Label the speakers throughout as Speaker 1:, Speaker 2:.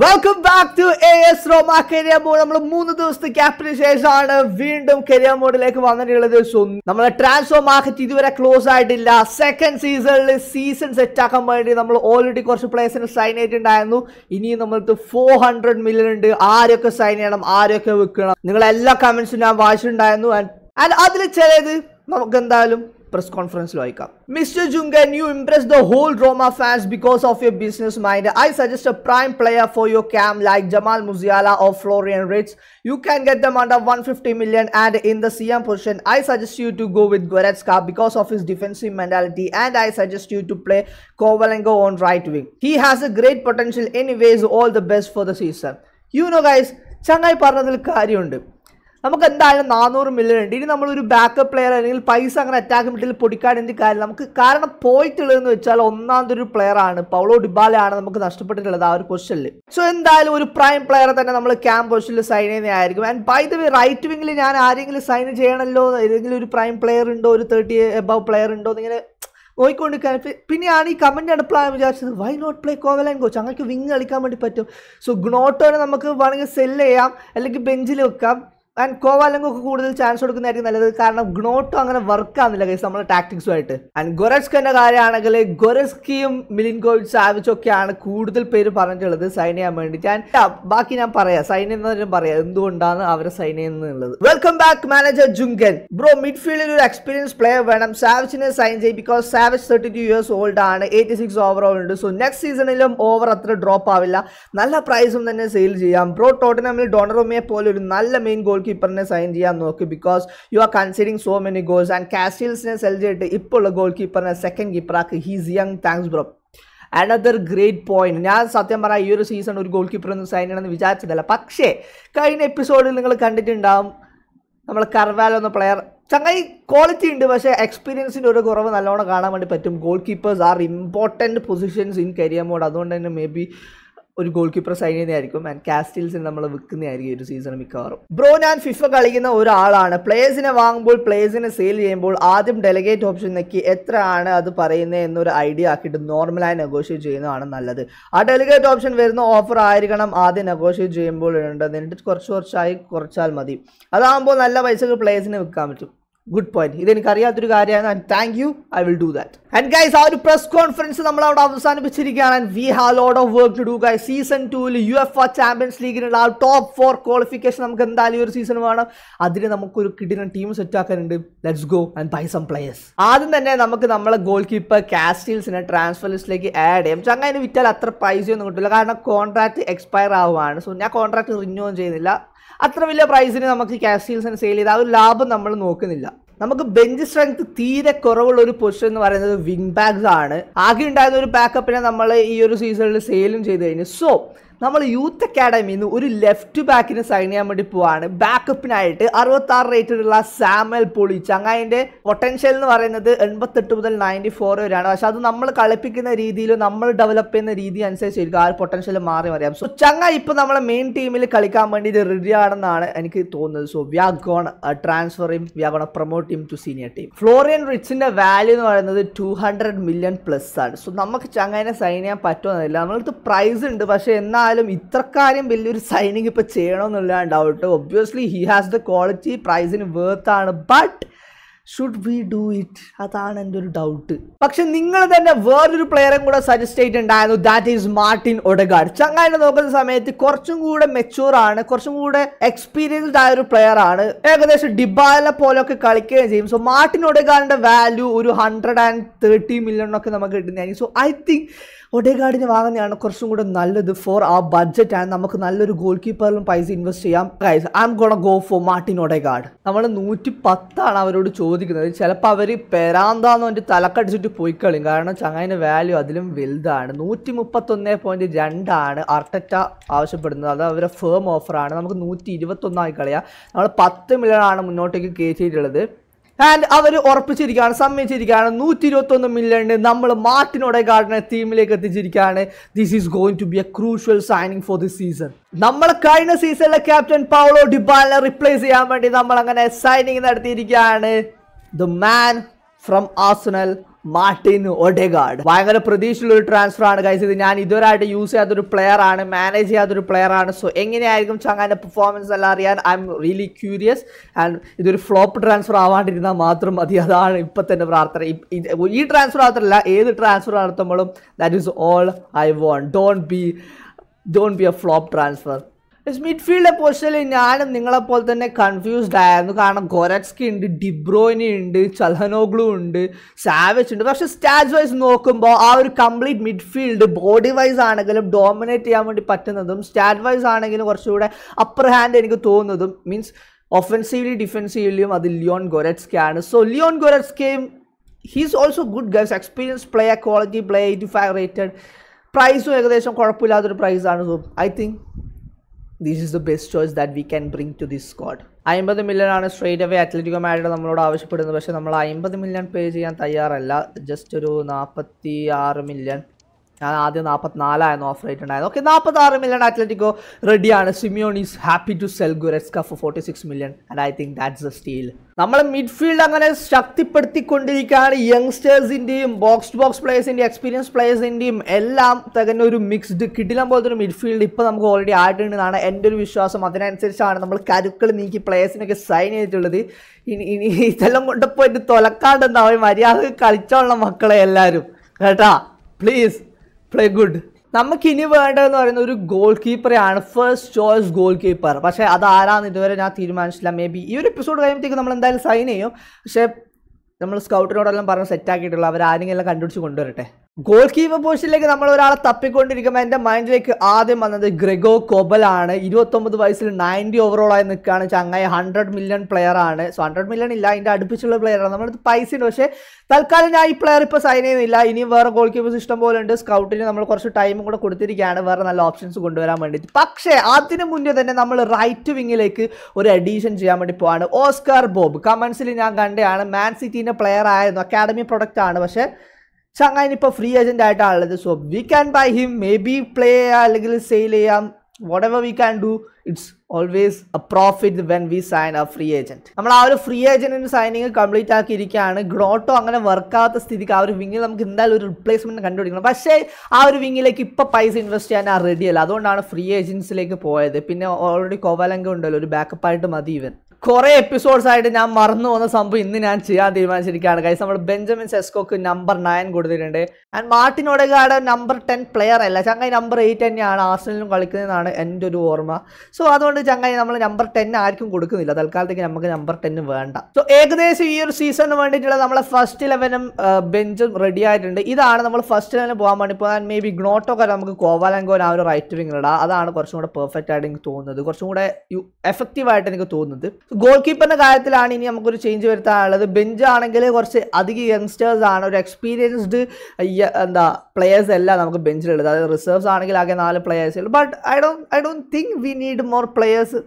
Speaker 1: Welcome back to A S Roma career mode നമ്മൾ മൂന്ന് ദിവസത്തെ ഗ്യാപ്പിന് ശേഷമാണ് വീണ്ടും കരിയർ മോഡിലേക്ക് വന്നിട്ടുള്ളത്. സോ നമ്മളെ ട്രാൻസ്ഫർ മാർക്കറ്റ് ഇതുവരെ ക്ലോസ് ആയിട്ടില്ല. സെക്കൻഡ് സീസണിൽ സീസൺ സെറ്റ് ആക്കാൻ വേണ്ടി നമ്മൾ ഓൾറെഡി കുറച്ച് പ്ലേസിന് സൈൻ ചെയ്തിട്ടുണ്ടായിരുന്നു. ഇനിയും നമ്മൾക്ക് ഫോർ ഹൺഡ്രഡ് മില്യൺ ഉണ്ട്. ആരൊക്കെ സൈൻ ചെയ്യണം ആരൊക്കെ വെക്കണം നിങ്ങളെല്ലാ കമൻസും ഞാൻ വായിച്ചിട്ടുണ്ടായിരുന്നു. ആൻഡ് അതിൽ ചിലത് നമുക്ക് എന്തായാലും പ്രസ് കോൺഫറൻസിൽ വായിക്കാം mister Junkan you impress the whole drama fans because of your business mind I suggest a prime player for your CAM like Jamal Musiala or Florian Wirtz you can get them under one fifty million and in the C M position I suggest you to go with Goretzka because of his defensive mentality and I suggest you to play Kovalenko on right wing he has a great potential anyways all the best for the season you know guys ചങ്ങായി പറഞ്ഞതിൽ കാര്യമുണ്ട് നമുക്ക് എന്തായാലും നാനൂറ് million ഉണ്ട്. ഇനി നമ്മളൊരു backup player അല്ലെങ്കിൽ പൈസ അങ്ങനെ അറ്റാക്ക് മിഡിൽ പൊടിക്കാൻ കാര്യം? നമുക്ക് കാരണം പോയിട്ടുള്ളതെന്ന് വെച്ചാൽ ഒന്നാമത്തെ ഒരു പ്ലെയർ ആണ്. പൗളോ ഡിബാലയാണ് നമുക്ക് നഷ്ടപ്പെട്ടിട്ടുള്ളത് ആ ഒരു പൊസിഷനിൽ സോ എന്തായാലും ഒരു പ്രൈം പ്ലെയറെ തന്നെ നമ്മൾ ക്യാമ്പ് പൊസിഷനിൽ സൈൻ ചെയ്യുന്നതായിരിക്കും and by the way right വിങ്ങിൽ ഞാൻ ആരെങ്കിലും സൈൻ ചെയ്യണമല്ലോ ഏതെങ്കിലും ഒരു പ്രൈം പ്ലെയർ ഉണ്ടോ? ഒരു തേർട്ടി എബവ് പ്ലെയർ ഉണ്ടോ? എന്നിങ്ങനെ നോക്കിക്കൊണ്ടിരിക്കാൻ. പിന്നെയാണ് ഈ കമന്റ് അടുപ്പിലാണ് വിചാരിച്ചത്. വൈ നോട്ട് പ്ലേ കോവലൻ കോച്ച് അങ്ങനെ വിങ് കളിക്കാൻ വേണ്ടി പറ്റും. സോ ഗ്നോട്ടോനെ നമുക്ക് വേണമെങ്കിൽ സെല്ല് ചെയ്യാം. അല്ലെങ്കിൽ ബെഞ്ചിൽ വെക്കാം. ആൻഡ് കോവാലങ്കൊക്കെ കൂടുതൽ ചാൻസ് കൊടുക്കുന്നതായിരിക്കും നല്ലത്. കാരണം ഗ്നോട്ടോ അങ്ങനെ വർക്ക് ആവുന്നില്ല കൈസ് നമ്മുടെ ടാക്ടിക്സുമായിട്ട് ആൻഡ് ഗൊറസ്കന്റെ കാര്യമാണെങ്കിൽ ഗൊറസ്കിയും മിലിൻകോവിച്ച് സാവിച്ചൊക്കെയാണ് കൂടുതൽ പേര് പറഞ്ഞിട്ടുള്ളത് സൈൻ ചെയ്യാൻ വേണ്ടി ഞാൻ ബാക്കി ഞാൻ പറയാം. സൈൻ ചെയ്യുന്നവരും പറയാം. എന്തുകൊണ്ടാണ് അവരെ സൈൻ ചെയ്യുന്നത് വെൽക്കം ബാക്ക് മാനേജർ ജുങ്കൻ ബ്രോ മിഡ്ഫീൽഡിൽ ഒരു എക്സ്പീരിയൻസ് പ്ലെയർ വേണം. സാവിച്ചിനെ സൈൻ ചെയ്യും ബിക്കോസ് സാവിച്ച് തേർട്ടി ടു ഇയേഴ്സ് ഓൾഡ് ആണ്. എയ്റ്റി സിക്സ് ഓവറോൾ ഉണ്ട്. സോ നെക്സ്റ്റ് സീസണിലും ഓവർ അത്ര ഡ്രോപ്പ് ആവില്ല. നല്ല പ്രൈസും തന്നെ സെയിൽ ചെയ്യാം. ബ്രോ ടോട്ടനമിൽ ഡോണറോമിയെ പോലെ ഒരു നല്ല മെയിൻ ഗോൾ കീപ്പറിനെ സൈൻ ചെയ്യാൻ നോക്ക്. Because you are conceding so many goals and കാസ്റ്റിൽസിനെ sell ചെയ്തിട്ട് ഇപ്പോൾ ഉള്ള ഗോൾ കീപ്പറിനെ second കീപ്പറാക്ക് he's young thanks bro another great point ഞാൻ സത്യം പറയാം ഈ ഒരു സീസൺ ഒരു ഗോൾ കീപ്പർ ഒന്നും സൈൻ ചെയ്യണമെന്ന് വിചാരിച്ചതല്ല. പക്ഷേ കഴിഞ്ഞ എപ്പിസോഡിൽ നിങ്ങൾ കണ്ടിട്ടുണ്ടാവും നമ്മൾ കർവാലോ എന്ന പ്ലെയർ ചങ്ങായി ക്വാളിറ്റി ഉണ്ട് പക്ഷേ എക്സ്പീരിയൻസിന്റെ ഒരു കുറവ് നല്ലോണം കാണാൻ വേണ്ടി പറ്റും. Goalkeepers are important positions in career mode അതുകൊണ്ട് തന്നെ മേ ബി ഒരു ഗോൾ കീപ്പർ സൈൻ ചെയ്യുന്നതായിരിക്കും. ആൻഡ് കാസ്റ്റിൽസിന് നമ്മൾ വിൽക്കുന്നതായിരിക്കും ഒരു സീസൺ മിക്കവാറും. ബ്രോ ഞാൻ ഫിഫ കളിക്കുന്ന ഒരാളാണ്. പ്ലേയേഴ്സിനെ വാങ്ങുമ്പോൾ പ്ലേയേഴ്സിനെ സെയിൽ ചെയ്യുമ്പോൾ ആദ്യം ഡെലിഗേറ്റ് ഓപ്ഷൻ നോക്കി എത്രയാണ് അത് പറയുന്നത് എന്നൊരു ഐഡിയ ആക്കിയിട്ട് നോർമലായി നെഗോഷിയേറ്റ് ചെയ്യുന്നതാണ് നല്ലത്. ആ ഡെലിഗേറ്റ് ഓപ്ഷൻ വരുന്ന ഓഫർ ആയിരിക്കണം ആദ്യം നെഗോഷിയേറ്റ് ചെയ്യുമ്പോൾ ഉണ്ട് എന്നിട്ട് കുറച്ച് കുറച്ചായി കുറച്ചാൽ മതി. അതാകുമ്പോൾ നല്ല പൈസക്ക് പ്ലേയേഴ്സിനെ വിൽക്കാൻ പറ്റും. ഗുഡ് പോയിന്റ് ഇതെനിക്ക് അറിയാത്തൊരു കാര്യമാണ്. And thank you I will do that and guys ആ ഒരു പ്രസ് കോൺഫറൻസ് നമ്മൾ അവിടെ അവസാനിപ്പിച്ചിരിക്കുകയാണ്. And we have load of work to do guys season ടൂവിൽ യു എഫ് ആ ചാമ്പ്യൻസ് ലീഗിനുള്ള ആ ടോപ്പ് ഫോർ ക്വാളിഫിക്കേഷൻ നമുക്ക് എന്തായാലും ഒരു സീസൺ വേണം. അതിന് നമുക്കൊരു കിടിലൻ team set ആക്കാനുണ്ട്. Let's go and buy some players ആദ്യം തന്നെ നമുക്ക് നമ്മളെ ഗോൾ കീപ്പർ കാസ്റ്റീൽസിനെ ട്രാൻസ്ഫർ ലിസ്റ്റിലേക്ക് ആഡ് ചെയ്യും ചങ്ങനെ വിറ്റാൽ അത്ര പൈസയൊന്നും കിട്ടില്ല കാരണം കോൺട്രാക്ട് എക്സ്പയർ ആവുകയാണ്. സോ ഞാൻ കോൺട്രാക്ട് റിന്യൂ ചെയ്യുന്നില്ല. അത്ര വലിയ പ്രൈസിന് നമുക്ക് കാസ്റ്റീൽസിന് സെയിൽ ചെയ്ത് ആ ഒരു ലാഭം നമ്മൾ നോക്കുന്നില്ല. നമുക്ക് ബെഞ്ച് സ്ട്രെങ്ത് തീരെ കുറവുള്ള ഒരു പൊസിഷൻ എന്ന് പറയുന്നത് വിങ് ബാഗ്സ് ആണ്. ആകെ ഉണ്ടായിരുന്ന ഒരു ബാക്കപ്പിനെ നമ്മൾ ഈ ഒരു സീസണിൽ സെയിലും ചെയ്ത് കഴിഞ്ഞു. സോ നമ്മൾ യൂത്ത് അക്കാഡമിയിൽ നിന്ന് ഒരു ലെഫ്റ്റ് ബാക്കിന് സൈൻ ചെയ്യാൻ വേണ്ടി പോവാണ്. ബാക്കപ്പിനായിട്ട് അറുപത്തി ആറ് റേറ്റഡ് ഉള്ള സാമൽ പൊളി. ചങ്ങായിന്റെ പൊട്ടൻഷ്യൽ എന്ന് പറയുന്നത് എൺപത്തെട്ട് മുതൽ നയന്റി ഫോർ വരെയാണ്. പക്ഷെ അത് നമ്മൾ കളിപ്പിക്കുന്ന രീതിയിലും നമ്മൾ ഡെവലപ്പ് ചെയ്യുന്ന രീതി അനുസരിച്ചായിരിക്കും ആ പൊട്ടൻഷ്യൽ മാറി മറിയാം സോ ചങ്ങ ഇപ്പോൾ നമ്മളെ മെയിൻ ടീമിൽ കളിക്കാൻ വേണ്ടി റെഡി ആണെന്നാണ് എനിക്ക് തോന്നുന്നത്. So we are gonna transfer him we are gonna promote him to senior team Florian റിച്ചിന്റെ value എന്ന് പറയുന്നത് ടു ഹൺഡ്രഡ് മില്യൺ പ്ലസ് ആണ്. സോ നമുക്ക് ചങ്ങായിനെ സൈൻ ചെയ്യാൻ പറ്റുമെന്നില്ല. നമ്മളടുത്ത് പ്രൈസ് ഉണ്ട്. പക്ഷേ എന്നാലും ഇത്രക്കാര്യം വലിയൊരു സൈനിങ് ഇപ്പോൾ ചെയ്യണമെന്നുള്ള doubt obviously he has the quality പ്രൈസിന് ആണ്. But should we do it അതാണ് എന്റെ ഒരു ഡൗട്ട് പക്ഷെ നിങ്ങൾ തന്നെ വേറൊരു പ്ലെയറും കൂടെ സജസ്റ്റ് ചെയ്തിട്ടുണ്ടായിരുന്നു. ദാറ്റ് ഈസ് മാർട്ടിൻ ഒഡഗാർഡ് ചങ്ങായിട്ട് നോക്കുന്ന സമയത്ത് കുറച്ചും കൂടെ മെച്ചൂർ ആണ് കുറച്ചും കൂടെ എക്സ്പീരിയൻസ്ഡ് ആയ ഒരു പ്ലെയർ ആണ്. ഏകദേശം ഡിബാല പോലൊക്കെ കളിക്കുകയും ചെയ്യും. സോ മാർട്ടിൻ ഒഡഗാർഡിന്റെ വാല്യൂ ഒരു ഹൺഡ്രഡ് ആൻഡ് തേർട്ടി മില്യൺ ഒക്കെ നമുക്ക് കിട്ടുന്നതായിരിക്കും. സോ ഐ തിങ്ക് ഒഡേഗാർഡിന് വാങ്ങുന്നതാണ് കുറച്ചും കൂടെ നല്ലത് ഫോർ ആ ബഡ്ജറ്റ് ആണ്. നമുക്ക് നല്ലൊരു ഗോൾ കീപ്പറിലും പൈസ ഇൻവെസ്റ്റ് ചെയ്യാം. I am gonna go for Martin Odegaard നമ്മൾ നൂറ്റി പത്താണ് അവരോട് ചോദിക്കുന്നത്. ചിലപ്പോൾ അവർ പെരാന്താന്ന് പറഞ്ഞിട്ട് തലക്കടിച്ചിട്ട് പോയി കളിയും കാരണം ചങ്ങായിന്റെ വാല്യൂ അതിലും വലുതാണ്. നൂറ്റി മുപ്പത്തൊന്ന് പോയിന്റ് രണ്ടാണ് അർട്ടറ്റ ആവശ്യപ്പെടുന്നത്. അത് അവരുടെ ഫേം ഓഫറാണ് നമുക്ക് നൂറ്റി ഇരുപത്തൊന്നായി കളിയാം. നമ്മൾ പത്ത് മില്യൺ ആണ് മുന്നോട്ടേക്ക് കയറ്റിയിട്ടുള്ളത്. ആൻഡ് അവർ ഉറപ്പിച്ചിരിക്കുകയാണ് സമ്മതിച്ചിരിക്കുകയാണ്. നൂറ്റി ഇരുപത്തൊന്ന് മില്യണിന് നമ്മൾ മാർട്ടിനോടെ കാട്ടിനെ ടീമിലേക്ക് എത്തിച്ചിരിക്കുകയാണ്. This is going to be a crucial signing for this season നമ്മൾ കഴിഞ്ഞ സീസണിലെ ക്യാപ്റ്റൻ പൗളോ ഡിബാലിനെ റിപ്ലേസ് ചെയ്യാൻ വേണ്ടി നമ്മൾ അങ്ങനെ signing നടത്തിയിരിക്കുകയാണ്. The man from Arsenal Martin Odegaard. ഭയങ്കര പ്രതീക്ഷയുള്ള ഒരു ട്രാൻസ്ഫർ ആണ് ഗൈസ് ഇത് ഞാൻ ഇതുവരായിട്ട് യൂസ് ചെയ്യാത്തൊരു പ്ലെയർ ആണ് മാനേജ് ചെയ്യാത്തൊരു പ്ലെയർ ആണ്. സോ എങ്ങനെയായിരിക്കും ചങ്ങാന്റെ പെർഫോമൻസ് എല്ലാം അറിയാൻ? I M really curious and ഇതൊരു ഫ്ലോപ്പ് ട്രാൻസ്ഫർ ആവാണ്ടിരുന്നാൽ മാത്രം മതി. അതാണ് ഇപ്പം തന്നെ പ്രാർത്ഥന ഈ ട്രാൻസ്ഫർ മാത്രമല്ല ഏത് transfer നടത്തുമ്പോഴും that is all I want don't be don't be a flop transfer midfield പൊസിഷനിൽ ഞാനും നിങ്ങളെപ്പോലെ തന്നെ കൺഫ്യൂസ്ഡ് ആയിരുന്നു. കാരണം ഗൊരറ്റ്സ്കി ഉണ്ട് ഡിബ്രോയിനി ഉണ്ട് ചലഹനോഗ്ലു ഉണ്ട് സാവേജ് ഉണ്ട്. പക്ഷെ സ്റ്റാറ്റ്സ് വൈസ് നോക്കുമ്പോൾ ആ ഒരു കംപ്ലീറ്റ് മിഡ്ഫീൽഡ് ബോഡി വൈസ് ആണെങ്കിലും ഡോമിനേറ്റ് ചെയ്യാൻ വേണ്ടി പറ്റുന്നതും സ്റ്റാറ്റ് വൈസ് ആണെങ്കിലും കുറച്ചുകൂടെ അപ്പർ ഹാൻഡ് എനിക്ക് തോന്നുന്നതും മീൻസ് ഒഫൻസീവ്ലി ഡിഫെൻസീവ്ലിയും അത് ലിയോൺ ഗൊരറ്റ്സ്കി ആണ് so Leon ഗൊരറ്റ്സ്കിയും he's also good guys experience player quality play eighty five rated പ്രൈസും ഏകദേശം കുഴപ്പമില്ലാത്തൊരു പ്രൈസാണ് so I think this is the best choice that we can bring to this squad അമ്പത് million ആണ് straight away Atletico Madrid നമ്മളോട് ആവശ്യപ്പെടുന്നത്. പക്ഷേ നമ്മൾ അമ്പത് മില്യൺ പേ ചെയ്യാൻ തയ്യാറല്ല. ജസ്റ്റ് ഒരു നാൽപ്പത്തി ആറ് മില്യൺ ഞാൻ ആദ്യം നാൽപ്പത്തിനാലായിരുന്നു ഓഫർ റേറ്റ് ഉണ്ടായിരുന്നു ഓക്കെ നാൽപ്പത്തി ആറ് മില്യൺ അത്ലറ്റിക്കോ റെഡിയാണ് Simeone is happy to sell Goretzka for forty six million and I think that's a steal നമ്മൾ മിഡ്ഫീൽഡ് അങ്ങനെ ശക്തിപ്പെടുത്തിക്കൊണ്ടിരിക്കുകയാണ്. യങ്സ്റ്റേഴ്സിന്റെയും ബോക്സ് ടു ബോക്സ് പ്ലേയേഴ്സിന്റെയും എക്സ്പീരിയൻസ് പ്ലേയേഴ്സിന്റെയും എല്ലാം തികഞ്ഞ ഒരു മിക്സ്ഡ് കിടിലം പോലത്തെ ഒരു മിഡ്ഫീൽഡ് ഇപ്പോൾ നമുക്ക് ഓൾറെഡി ആയിട്ടുണ്ടെന്നാണ് എന്റെ ഒരു വിശ്വാസം അതിനനുസരിച്ചാണ് നമ്മൾ കരുക്കൾ നീക്കി പ്ലേയേഴ്സിനൊക്കെ സൈൻ ചെയ്തിട്ടുള്ളത്. ഇനി ഇനി ഇതെല്ലാം കൊണ്ടുപോയിട്ട് തൊലക്കാണ്ടെന്ന് അവർ മര്യാദ കളിച്ചോളണം മക്കളെ എല്ലാവരും. കേട്ടാ? പ്ലീസ് പ്ലേ ഗുഡ് നമുക്ക് ഇനി വേണ്ടതെന്ന് പറയുന്ന ഒരു ഗോൾ കീപ്പറെയാണ് ഫസ്റ്റ് ചോയ്സ് ഗോൾ കീപ്പർ പക്ഷേ അത് ആരാന്ന് ഇതുവരെ ഞാൻ തീരുമാനിച്ചില്ല മേ ബി ഈ ഒരു എപ്പിസോഡ് കഴിയുമ്പോഴത്തേക്ക് നമ്മൾ എന്തായാലും സൈൻ ചെയ്യും. പക്ഷേ നമ്മൾ സ്കൗട്ടിനോടെല്ലാം പറഞ്ഞ് സെറ്റാക്കിയിട്ടുള്ള അവർ ആരെങ്കിലും കണ്ടുപിടിച്ച് കൊണ്ടുവരട്ടെ. ഗോൾ കീപ്പർ പൊസിഷനിലേക്ക് നമ്മൾ ഒരാളെ തപ്പിക്കൊണ്ടിരിക്കുമ്പോൾ എന്റെ മൈൻഡിലേക്ക് ആദ്യം വന്നത് ഗ്രെഗോ കൊബലാണ്. ഇരുപത്തൊമ്പത് വയസ്സിൽ നയന്റി ഓവറോളായി നിൽക്കുകയാണ്. ചങ്ങായി ഹൺഡ്രഡ് മില്യൺ പ്ലെയർ ആണ്. സോ ഹൺഡ്രഡ് മില്യൺ ഇല്ല അതിന്റെ അടുപ്പിച്ചുള്ള പ്ലെയർ ആണ്. നമ്മളടുത്ത് പൈസ ഉണ്ട്. പക്ഷേ തൽക്കാലം ഞാൻ ഈ പ്ലെയർ ഇപ്പോൾ സൈൻ ചെയ്യുന്നില്ല. ഇനിയും വേറെ ഗോൾ കീപ്പേഴ്സ് ഇഷ്ടം പോലെ ഉണ്ട്. സ്കൗട്ടിന് നമ്മൾ കുറച്ച് ടൈമും കൂടെ കൊടുത്തിരിക്കുകയാണ്. വേറെ നല്ല ഓപ്ഷൻസ് കൊണ്ടുവരാൻ വേണ്ടിയിട്ട്. പക്ഷേ അതിന് മുന്നേ തന്നെ നമ്മൾ റൈറ്റ് വിങ്ങിലേക്ക് ഒരു അഡീഷൻ ചെയ്യാൻ വേണ്ടി പോവാണ്. Oscar Bobb. കമൻസിൽ ഞാൻ കണ്ടതാണ്. മാൻ സിറ്റീന്റെ പ്ലെയർ ആയിരുന്നു. അക്കാഡമി പ്രൊഡക്റ്റ് ആണ്. പക്ഷേ ചങ്ങായിന് ഇപ്പോൾ free agent ആയിട്ടാണുള്ളത്. So we can buy him maybe play ചെയ്യാം അല്ലെങ്കിൽ സെയിൽ ചെയ്യാം. Whatever we can do it's always a profit when we sign a free agent നമ്മൾ ആ ഒരു ഫ്രീ ഏജന്റിന് സൈനിങ് കംപ്ലീറ്റ് ആക്കിയിരിക്കുകയാണ്. ഗ്രോട്ടോ അങ്ങനെ വർക്കാവാത്ത സ്ഥിതിക്ക് ആ ഒരു വിങ്ങിൽ നമുക്ക് എന്തായാലും ഒരു റിപ്ലേസ്മെന്റ് കണ്ടുപിടിക്കണം. പക്ഷേ ആ ഒരു വിങ്ങിലേക്ക് ഇപ്പൊ പൈസ ഇൻവെസ്റ്റ് ചെയ്യാൻ ആ റെഡി അല്ല. അതുകൊണ്ടാണ് ഫ്രീ ഏജൻസിലേക്ക് പോയത്. പിന്നെ ഓൾറെഡി കോവാലങ്ക ഉണ്ടല്ലോ ഒരു ബാക്കപ്പ് ആയിട്ട് മതി ഇവൻ. കുറേ എപ്പിസോഡ്സ് ആയിട്ട് ഞാൻ മറന്നു പോകുന്ന സംഭവം ഇന്ന് ഞാൻ ചെയ്യാൻ തീരുമാനിച്ചിരിക്കുകയാണ്. കൈസ് നമ്മൾ ബെഞ്ചമിൻ സെസ്കോക്ക് നമ്പർ നയൻ കൊടുത്തിട്ടുണ്ട്. And Martin Odegaard number ten player അല്ല. ചങ്ങായി നമ്പർ എയ്റ്റ് തന്നെയാണ് ആർസണലിലും കളിക്കുന്നതെന്നാണ് എന്റെ ഒരു ഓർമ്മ. സോ അതുകൊണ്ട് ചങ്ങായി നമ്മൾ നമ്പർ ടെൻ ആർക്കും കൊടുക്കുന്നില്ല. തൽക്കാലത്തേക്ക് നമുക്ക് നമ്പർ ടെൻ വേണ്ട. സോ ഏകദേശം ഈ ഒരു സീസണിന് വേണ്ടിയിട്ടുള്ള നമ്മളെ ഫസ്റ്റ് ഇലവനും ബെഞ്ചും റെഡി ആയിട്ടുണ്ട്. ഇതാണ് നമ്മൾ ഫസ്റ്റ് ഇലവന് പോകാൻ വേണ്ടി പോകാൻ മേ ബി ഗ്നോട്ടൊക്കെ നമുക്ക് കോവാലങ്കോൻ ആ ഒരു റൈറ്റ് വിങ്ങിലിടാം അതാണ് കുറച്ചും കൂടെ പെർഫെക്റ്റ് ആയിട്ട് എനിക്ക് തോന്നുന്നത്. കുറച്ചും കൂടെ എഫക്റ്റീവ് ആയിട്ട് എനിക്ക് തോന്നുന്നത്. ഗോൾ കീപ്പറിന്റെ കാര്യത്തിലാണ് ഇനി നമുക്കൊരു ചേഞ്ച് വരുത്താനുള്ളത്. ബെഞ്ച് ആണെങ്കിൽ കുറച്ച് അധികം യങ്സ്റ്റേഴ്സ് ആണ്. ഒരു എക്സ്പീരിയൻസ്ഡ് എന്താ പ്ലെയേഴ്സ് അല്ല നമുക്ക് ബെഞ്ചിലുള്ളത് അതായത് റിസർവ്സ് ആണെങ്കിൽ ആകെ നാല് പ്ലെയേഴ്സ് ഉള്ളൂ. But I do I don't think we need more players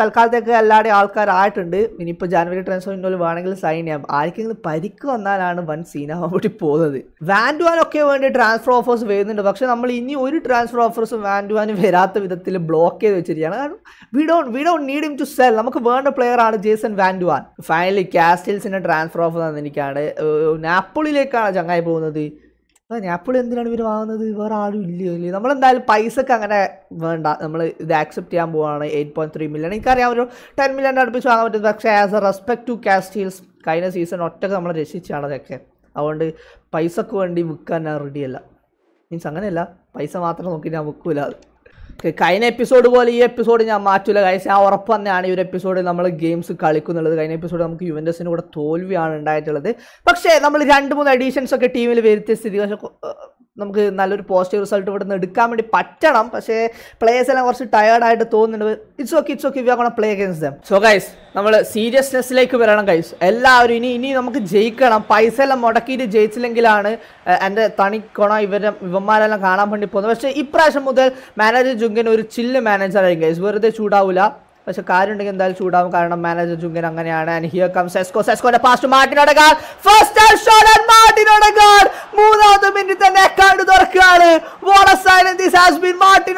Speaker 1: തൽക്കാലത്തേക്ക് എല്ലാവരുടെയും ആൾക്കാരായിട്ടുണ്ട്. ഇനിയിപ്പോൾ ജാനുവരി ട്രാൻസ്ഫർ വിൻഡോയിൽ വേണമെങ്കിൽ സൈൻ ചെയ്യാം. ആർക്കെങ്കിലും പരിക്ക് വന്നാലാണ് വൺ സീനാവാൻ വേണ്ടി പോകുന്നത്. വാൻഡുവാനൊക്കെ വേണ്ടി ട്രാൻസ്ഫർ ഓഫേഴ്സ് വരുന്നുണ്ട്. പക്ഷേ നമ്മൾ ഇനി ഒരു ട്രാൻസ്ഫർ ഓഫേഴ്സും വാൻഡുവാന് വരാത്ത വിധത്തിൽ ബ്ലോക്ക് ചെയ്ത് വെച്ചിരിക്കുകയാണ്. കാരണം we don't we don't need him to sell നമുക്ക് വേണ്ട പ്ലെയർ ആണ് ജേസൺ വാൻഡുവാൻ. ഫൈനലി കാസ്റ്റിൽസിന്റെ ട്രാൻസ്ഫർ ഓഫർ തന്നിരിക്കുകയാണ് നാപ്പിളിലേക്കാണ് ചങ്ങായി പോകുന്നത്. അതെ നാപ്പിളി എന്തിനാണ് ഇവർ വാങ്ങുന്നത്? വേറെ ആരും ഇല്ലയോ? ഇല്ലേ നമ്മളെന്തായാലും പൈസക്ക് അങ്ങനെ വേണ്ട. നമ്മൾ ഇത് ആക്സെപ്റ്റ് ചെയ്യാൻ പോവാണ്. എയ്റ്റ് പോയിന്റ് ത്രീ മില്യൺ എനിക്കറിയാം ഒരു ടെൻ മില്യൺ അടുപ്പിച്ച് വാങ്ങാൻ പറ്റും. പക്ഷേ as a respect to Casteels കഴിഞ്ഞ സീസൺ ഒറ്റയ്ക്ക് നമ്മൾ രക്ഷിച്ചാണ് അതൊക്കെ അതുകൊണ്ട് പൈസക്ക് വേണ്ടി വിൽക്കാൻ ഞാൻ റെഡിയല്ല മീൻസ് അങ്ങനെയല്ല. പൈസ മാത്രം നോക്കി ഞാൻ വിൽക്കൂല. കഴിഞ്ഞ എപ്പിസോഡ് പോലെ ഈ എപ്പിസോഡ് ഞാൻ മാറ്റൂല. കഴിച്ച് ഞാൻ ഉറപ്പ് തന്നെയാണ് ഈ ഒരു എപ്പിസോഡിൽ നമ്മൾ ഗെയിംസ് കളിക്കുന്നുള്ളത്. കഴിഞ്ഞ എപ്പിസോഡ് നമുക്ക് യുവൻഡസിന് കൂടെ തോൽവിയാണ് ഉണ്ടായിട്ടുള്ളത്. പക്ഷേ നമ്മൾ രണ്ട് മൂന്ന് അഡീഷൻസ് ഒക്കെ ടീമിൽ വരുത്തിയ സ്ഥിതി പക്ഷേ നമുക്ക് നല്ലൊരു പോസിറ്റീവ് റിസൾട്ട് ഇവിടെ നിന്ന് എടുക്കാൻ വേണ്ടി പറ്റണം. പക്ഷേ പ്ലേയേഴ്സ് എല്ലാം കുറച്ച് ടയേർഡായിട്ട് തോന്നുന്നുണ്ട്. It's okay it's okay we are gonna play against them so guys നമ്മൾ സീരിയസ്നെസ്സിലേക്ക് വരണം ഗൈസ് എല്ലാവരും ഇനി ഇനി നമുക്ക് ജയിക്കണം. പൈസ എല്ലാം മുടക്കിയിട്ട് ജയിച്ചില്ലെങ്കിലാണ് എന്റെ തണിക്കോണ ഇവരെ ഇവന്മാരെല്ലാം കാണാൻ വേണ്ടി പോകുന്നത്. പക്ഷേ ഇപ്രാവശ്യം മുതൽ മാനേജർ ജുങ്കൻ ഒരു ചില്ല് മാനേജറായിരിക്കും ഗൈസ് വെറുതെ ചൂടാവില്ല പക്ഷെ കാര്യം ഉണ്ടെങ്കിൽ എന്തായാലും ചൂടാവും. കാരണം മാനേജർ ജുങ്കൻ അങ്ങനെയാണ്. And here come Sesko സെസ്കോന്റെ past Martin Odegaard first shot and Martin Odegaard മൂന്നാമത്തെ മിനിറ്റ് തന്നെ അക്കൗണ്ട് തുറക്കുകയാണ്. What a silent this has been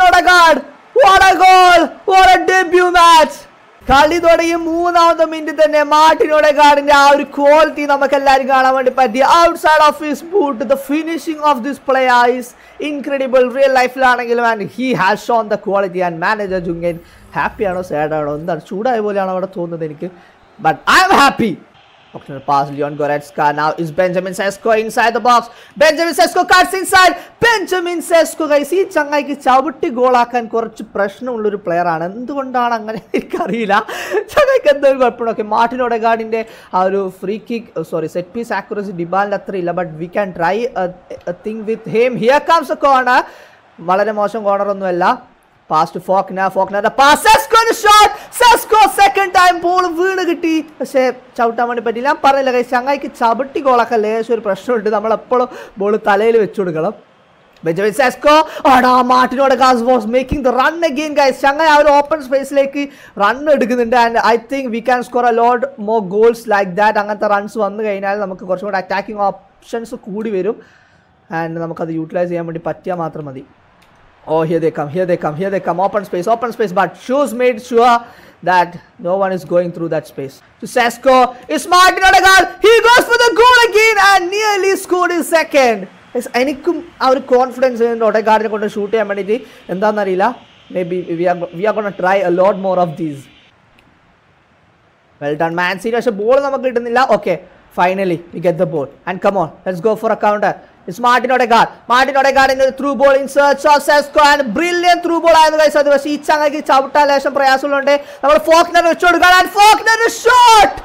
Speaker 1: Odegaard what a goal what a debut match കളി തുടങ്ങി മൂന്നാമത്തെ മിനിറ്റ് തന്നെ മാർട്ടിനോടെ കാടിന്റെ ആ ഒരു ക്വാളിറ്റി നമുക്ക് എല്ലാവരും കാണാൻ വേണ്ടി പറ്റി. Outside of his boot the finishing of this play is incredible real ലൈഫിലാണെങ്കിലും and he has shown the quality and manager ജുങ്കൻ ഹാപ്പിയാണോ ആണോ സാഡ് ആണോ എന്താണ് ചൂടായ പോലെയാണോ അവിടെ തോന്നുന്നത് എനിക്ക്. But I'm happy Optional pass, Leon Goretzka. Now is Benjamin Sesko inside the box. Benjamin Sesko cuts inside. Benjamin Sesko guys ഈ ചങ്ങായിക്ക് ചവിട്ടി ഗോളാക്കാൻ കുറച്ച് പ്രശ്നമുള്ളൊരു പ്ലെയർ ആണ്. എന്തുകൊണ്ടാണ് അങ്ങനെ? എനിക്കറിയില്ല. ചങ്ങായിക്ക് എന്തൊരു ഒരു കുഴപ്പമുണ്ട്. ഓക്കെ മാർട്ടിൻ ഒഡഗാർഡിന്റെ ആ ഒരു free kick sorry set piece accuracy ഡിബാലിന്റെ അത്ര ഇല്ല. But we can try thing with him here comes a corner വളരെ മോശം കോർണർ ഒന്നുമല്ല. പാസ് ടു ഫോക്ന ഫോക്നയുടെ pass Sesko shot Sesko second time ball വീണ് കിട്ടി. പക്ഷേ ചവിട്ടാൻ വേണ്ടി പറ്റില്ല ഞാൻ പറഞ്ഞില്ല കൈ ചങ്ങായിക്ക് ചവിട്ടി ഗോളൊക്കെ ലേശം ഒരു പ്രശ്നമുണ്ട്. നമ്മൾ എപ്പോഴും ബോൾ തലയിൽ വെച്ചു കൊടുക്കണം. ബെഞ്ചമിൻ സെസ്കോ ആടാ മാർട്ടിനോട് Gauss was making the run again guys ചങ്ങായി ആ ഒരു ഓപ്പൺ സ്പേസിലേക്ക് റൺ എടുക്കുന്നുണ്ട്. And I think we can score a load more goals like that അങ്ങനത്തെ റൺസ് വന്നു കഴിഞ്ഞാൽ നമുക്ക് കുറച്ചും കൂടെ അറ്റാക്കിംഗ് ഓപ്ഷൻസ് കൂടി വരും. ആൻഡ് നമുക്കത് യൂട്ടിലൈസ് ചെയ്യാൻ വേണ്ടി പറ്റിയാൽ മാത്രം മതി. Oh, here they come, here they come, here they come. Open space, open space. But Shoes made sure that no one is going through that space. To Sesko, it's Martin Odegaard. He goes for the goal again and nearly scored his second. എനിക്കും ആ ഒരു confidence ഉണ്ട് ഒഡഗാർഡിനെ കൊണ്ട് shoot ചെയ്യാൻ വേണ്ടിയിട്ട് എന്താണെന്നറിയില്ല maybe we are we are gonna try a lot more of these well done man Serie പക്ഷേ ball നമുക്ക് കിട്ടുന്നില്ല okay finally we get the ball and come on let's go for a counter it's Martin Odegaard Martin ഒഡഗാർഡിന്റെ through ball in search of Sesko and brilliant through ball ആയിരുന്നു guys അത് പക്ഷേ ഈ ചങ്ങയ്ക്ക് ചവിട്ടാൻ ലേശം പ്രയാസമുണ്ട് നമ്മൾ ഫോക്നർ വെച്ചു കൊടുക്കാൻ and Faulkner shot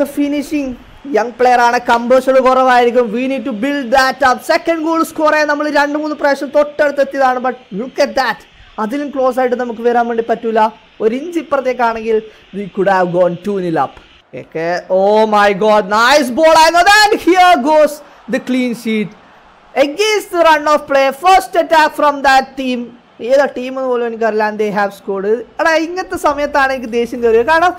Speaker 1: the finishing young player ആണ്. കമ്പോസർ കുറവായിരിക്കും. We need to build that up second goal score ചെയ്യാൻ നമ്മൾ രണ്ട് മൂന്ന് പ്രാവശ്യം തൊട്ടടുത്തെത്തിയതാണ്. ബട്ട് ലുക്ക് അറ്റ് ദാറ്റ് അതിലും ക്ലോസ് ആയിട്ട് നമുക്ക് വരാൻ വേണ്ടി പറ്റൂല. ഒരു inch ഇപ്പുറത്തേക്കാണെങ്കിൽ we could have gone two nil up Okay. Oh my god, nice ball. Know that. Here goes the clean sheet. Against the run of play, first attack from that team. ഏതാ team പോലും എനിക്കറിയില്ല they have scored എടാ ഇങ്ങനത്തെ സമയത്താണ് എനിക്ക് ദേഷ്യം കയറിയത് കാരണം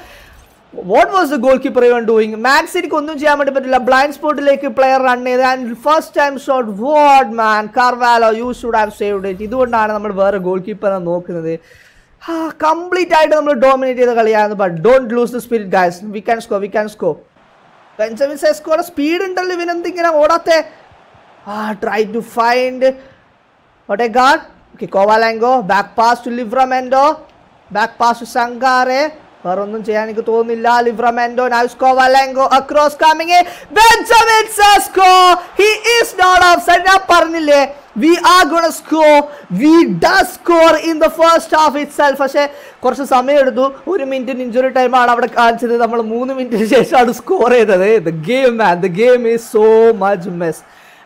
Speaker 1: what was the goalkeeper even doing man സിറ്റിക്ക് ഒന്നും ചെയ്യാൻ വേണ്ടി പറ്റില്ല ബ്ലൈൻഡ് സ്പോട്ടിലേക്ക് പ്ലെയർ റൺ ചെയ്ത് and first time shot what man Carvalho you should have saved it ഇതുകൊണ്ടാണ് നമ്മൾ വേറെ ഗോൾ കീപ്പറെ നോക്കുന്നത് കംപ്ലീറ്റ് ആയിട്ട് നമ്മൾ ഡോമിനേറ്റ് ചെയ്ത കളിയായിരുന്നു but don't lose the spirit guys we can score we can score Benjamin സെസ്കോയുടെ speed ഉണ്ടല്ലോ ഇവനെന്തിങ്ങനെ ഓടാത്തെ? ആ try to find Odegaard okay കോവാലാങ്കോ back pass to Livramento back pass to Sangare വേറെ ഒന്നും ചെയ്യാൻ എനിക്ക് തോന്നുന്നില്ല. ലിവ്രമെന്റോ നൗസ്കോ വലങ്കോ across coming Benjamin Sesko he is not off ഞാൻ പറഞ്ഞില്ലേ we are gonna score we did score in the first half itself പക്ഷേ കുറച്ച് സമയം എടുത്തു ഒരു മിനിറ്റ് ഇഞ്ചുറി ടൈമാണ് അവിടെ കാണിച്ചത്. നമ്മൾ മൂന്ന് മിനിറ്റിന് ശേഷമാണ് സ്കോർ ചെയ്തത്. The game man the game is so much mess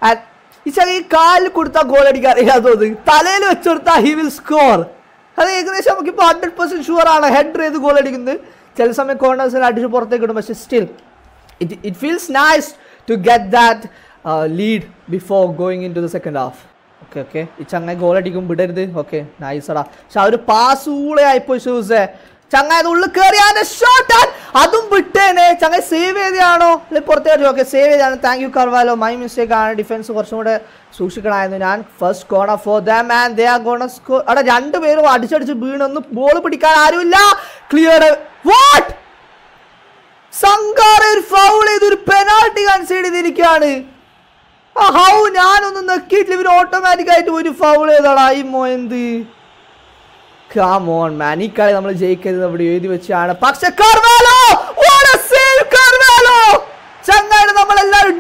Speaker 1: and ഈ ചെറിയ കാലിൽ കൊടുത്താൽ ഗോൾ അടിക്കാൻ അറിയാതെ തലയിൽ വെച്ചെടുത്താൽ ഹി വിൽ സ്കോർ അത് ഏകദേശം നമുക്കിപ്പോൾ ഹൺഡ്രഡ് പെർസെന്റ് ഷുവർ ആണ്. ഹെഡ് ചെയ്ത് ഗോൾ അടിക്കുന്നത്. ചില സമയം കോർണേഴ്സിൽ അടിച്ച് പുറത്തേക്ക് ഇടും. പക്ഷേ still it it feels nice to get that lead before going into the second half okay okay ഈ ചങ്ങായി ഗോൾ അടിക്കും വിടരുത് ഓക്കെ നൈസടാ പക്ഷെ ആ ഒരു പാസ് ആയിപ്പോയി ഷൂസേ. ചങ്ങായി ഉള്ളിൽ കയറിയാന്റെ ഷോട്ട് അതും വിട്ടേനെ. ചങ്ങായി സേവ് ചെയ്തതാണോ അല്ലെ പുറത്തേക്ക് ഓക്കെ സേവ് ചെയ്താണ് thank you Carvalho my mistake ആണ്. ഡിഫൻസ് കുറച്ചും കൂടെ സൂക്ഷിക്കണമായിരുന്നു ഞാൻ. First corner for the and they are gonna score അവിടെ രണ്ടുപേരും അടിച്ചടിച്ച് വീണൊന്നും ബോൾ പിടിക്കാൻ ആരുമില്ല. ക്ലിയർ വാട്ട് പെനാൾട്ടി കൺസീഡ് ചെയ്തിരിക്കുകയാണ്. ഹൗ ഞാനൊന്നും നെക്കിയിട്ടില്ല. ഇവർ ഓട്ടോമാറ്റിക് ആയിട്ട് ഒരു ഫൗൾ ചെയ്തടാ മോയന്ത് കാമോൺ മാൻ ഈ കളി നമ്മൾ ജയിക്കരുത് അവിടെ എഴുതി വെച്ചാണ്. പക്ഷെ കർവാലോ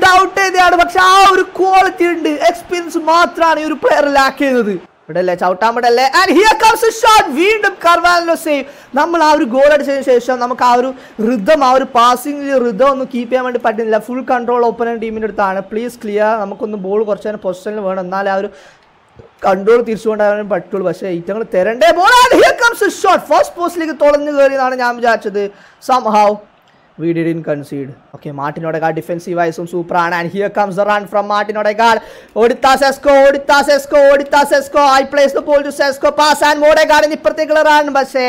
Speaker 1: ഡൗട്ട് ചെയ്തതാണ്. പക്ഷെ ആ ഒരു ക്വാളിറ്റി ഉണ്ട്. എക്സ്പീരിയൻസ് മാത്രമാണ് ഈ ഒരു പ്ലെയർ ലാക്ക് ചെയ്യുന്നത് ഇവിടെ അല്ലേ ചവിട്ടാമ്പടല്ലേ ആൻഡ് ഹിയർ കംസ് ഷോട്ട് വീണ്ടും കർവാലോ സേവ് നമ്മൾ ആ ഒരു ഗോൾ അടിച്ചതിന് ശേഷം നമുക്ക് ആ ഒരു ഋതം ആ ഒരു പാസിംഗ് ഋതം ഒന്നും കീപ്പ് ചെയ്യാൻ വേണ്ടി പറ്റുന്നില്ല. ഫുൾ കൺട്രോൾ ഓപ്പണൻ ടീമിന്റെ അടുത്താണ്. പ്ലീസ് ക്ലിയർ നമുക്കൊന്ന് ബോൾ കുറച്ച് നേരം പൊസിഷനിൽ വേണം. എന്നാലേ ആ ഒരു കൺട്രോൾ തിരിച്ചു കൊണ്ടുവരാൻ പറ്റുള്ളൂ. പക്ഷേ ഇറ്റങ്ങൾ തരണ്ടേ ball here comes shot first പോസ്റ്റിലേക്ക് തുളഞ്ഞു കയറിയതാണ് ഞാൻ വിചാരിച്ചത്. Somehow we didn't concede okay മാർട്ടിനോടെക്കാൾ defensive വൈസും സൂപ്പറാണ്. And here comes the run from മാർട്ടിനോടെക്കാൾ. ഓടിത്താ സെസ്കോ ഓടിത്താ Sesko ഓടിത്താ Sesko. I place the ball to Sesko. Pass and മോഡേഗാർഡിന് ഇപ്പുറത്തേക്കുള്ള റൺ പക്ഷേ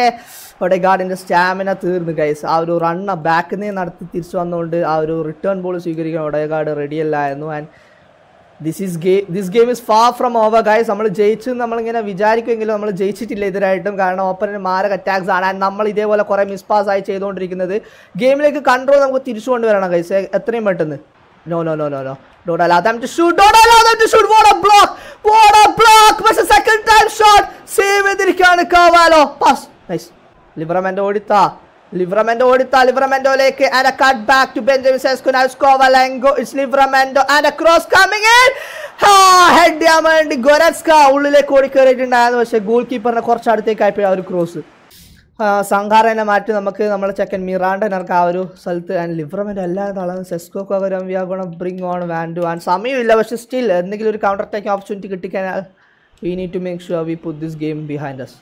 Speaker 1: ഒഡേഗാർഡിന്റെ സ്റ്റാമിന തീർന്നു ഗൈസ് ആ ഒരു റണ്ണ് ബാക്കിൽ നിന്ന് നടത്തി തിരിച്ചു വന്നുകൊണ്ട് ആ ഒരു റിട്ടേൺ ബോൾ സ്വീകരിക്കാൻ ഒഡേഗാർഡ് റെഡി അല്ലായിരുന്നു. And this is game this game is far from over guys നമ്മൾ ജയിച്ചു നമ്മളിങ്ങനെ വിചാരിക്കുമെങ്കിലും നമ്മൾ ജയിച്ചിട്ടില്ല ഇതിനായിട്ടും. കാരണം ഓപ്പണിന് മാരക അറ്റാക്സ് ആണ്. ആൻഡ് നമ്മൾ ഇതേപോലെ കുറേ മിസ് പാസ് ആയി ചെയ്തുകൊണ്ടിരിക്കുന്നത്. ഗെയിമിലേക്ക് കൺട്രോൾ നമുക്ക് തിരിച്ചു കൊണ്ടുവരണം ഗൈസ് എത്രയും പെട്ടെന്ന്. No no no no no Don't allow them to shoot. Don't allow them to shoot. What a block. What a block. പക്ഷെ second time shot. സേവ് ചെയ്തിരിക്കുകയാണ് കാവാലോ പാസ് നൈസ് ലിബ്രമെന്റ് ഓടിത്താ ലിബ്രമെന്റ് ഓടിത്താ ലിബ്രമെന്റോയിലേക്ക് and a cut back to Benjamin Sesko now it's Livramento, and a cross coming in. ഹാ head ചെയ്യാൻ വേണ്ടി Goretzka ഉള്ളിലേക്ക് ഓടി കയറിയിട്ടുണ്ടായിരുന്നു പക്ഷേ ഗോൾ കീപ്പറിനെ കുറച്ച് അടുത്തേക്ക് ആ ഒരു ക്രോസ് സംഘാരനെ മാറ്റി നമുക്ക് നമ്മളെ ചെക്കൻ മിറാണ്ടനർക്ക് ആ ഒരു സ്ഥലത്ത് ആൻഡ് ലിവറമെന്റ് തളർന്ന് സെസ്കോ പകരം we bring on van Duiven and സമയമില്ല പക്ഷേ സ്റ്റിൽ എന്തെങ്കിലും ഒരു കൗണ്ടർ അറ്റാക്ക് ഓപ്പർച്യൂണിറ്റി കിട്ടിക്കഴിഞ്ഞാൽ we need to make sure we put this game behind us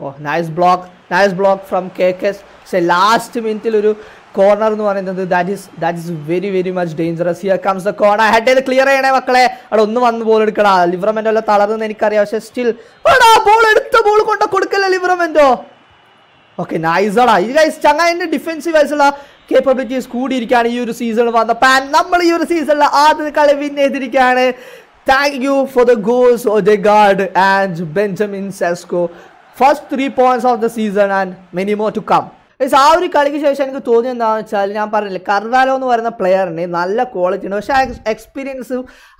Speaker 1: oh nice block nice block from K കെസ് പക്ഷേ ലാസ്റ്റ് മിനിറ്റിൽ ഒരു കോർണർ എന്ന് പറയുന്നത് that is that is very very much dangerous here comes the corner head ചെയ്ത് clear ചെയ്യണേ മക്കളെ. അവിടെ ഒന്ന് വന്ന് ബോൾ എടുക്കടാ. ലിവറമെന്റോ അല്ല തളർന്നെന്ന് എനിക്കറിയാം. പക്ഷേ സ്റ്റിൽ ബോൾ എടുത്ത ബോൾ കൊണ്ട് കൊടുക്കല്ലേ ലിവറമെന്റോ ഓക്കെ നൈസടാ ഈ ഗൈസ് ചങ്ങായിന്റെ ഡിഫൻസീവ് ആയിട്ടുള്ള കേപ്പബിലിറ്റീസ് കൂടിയിരിക്കുകയാണ് ഈ ഒരു സീസണിൽ വന്ന പാൻ നമ്മൾ ഈ ഒരു സീസണിൽ ആദ്യ കളി വിൻ ചെയ്തിരിക്കുകയാണ്. Thank you for the goals Odegaard and Benjamin Sesko first three points of the season and many more to come ആ ഒരു കളിക്ക് ശേഷം എനിക്ക് തോന്നിയത് എന്താണെന്ന് വെച്ചാൽ ഞാൻ പറഞ്ഞില്ല കർവാലോ എന്ന് പറയുന്ന പ്ലെയറിന് നല്ല ക്വാളിറ്റി ഉണ്ട്. പക്ഷേ എക്സ്പീരിയൻസ്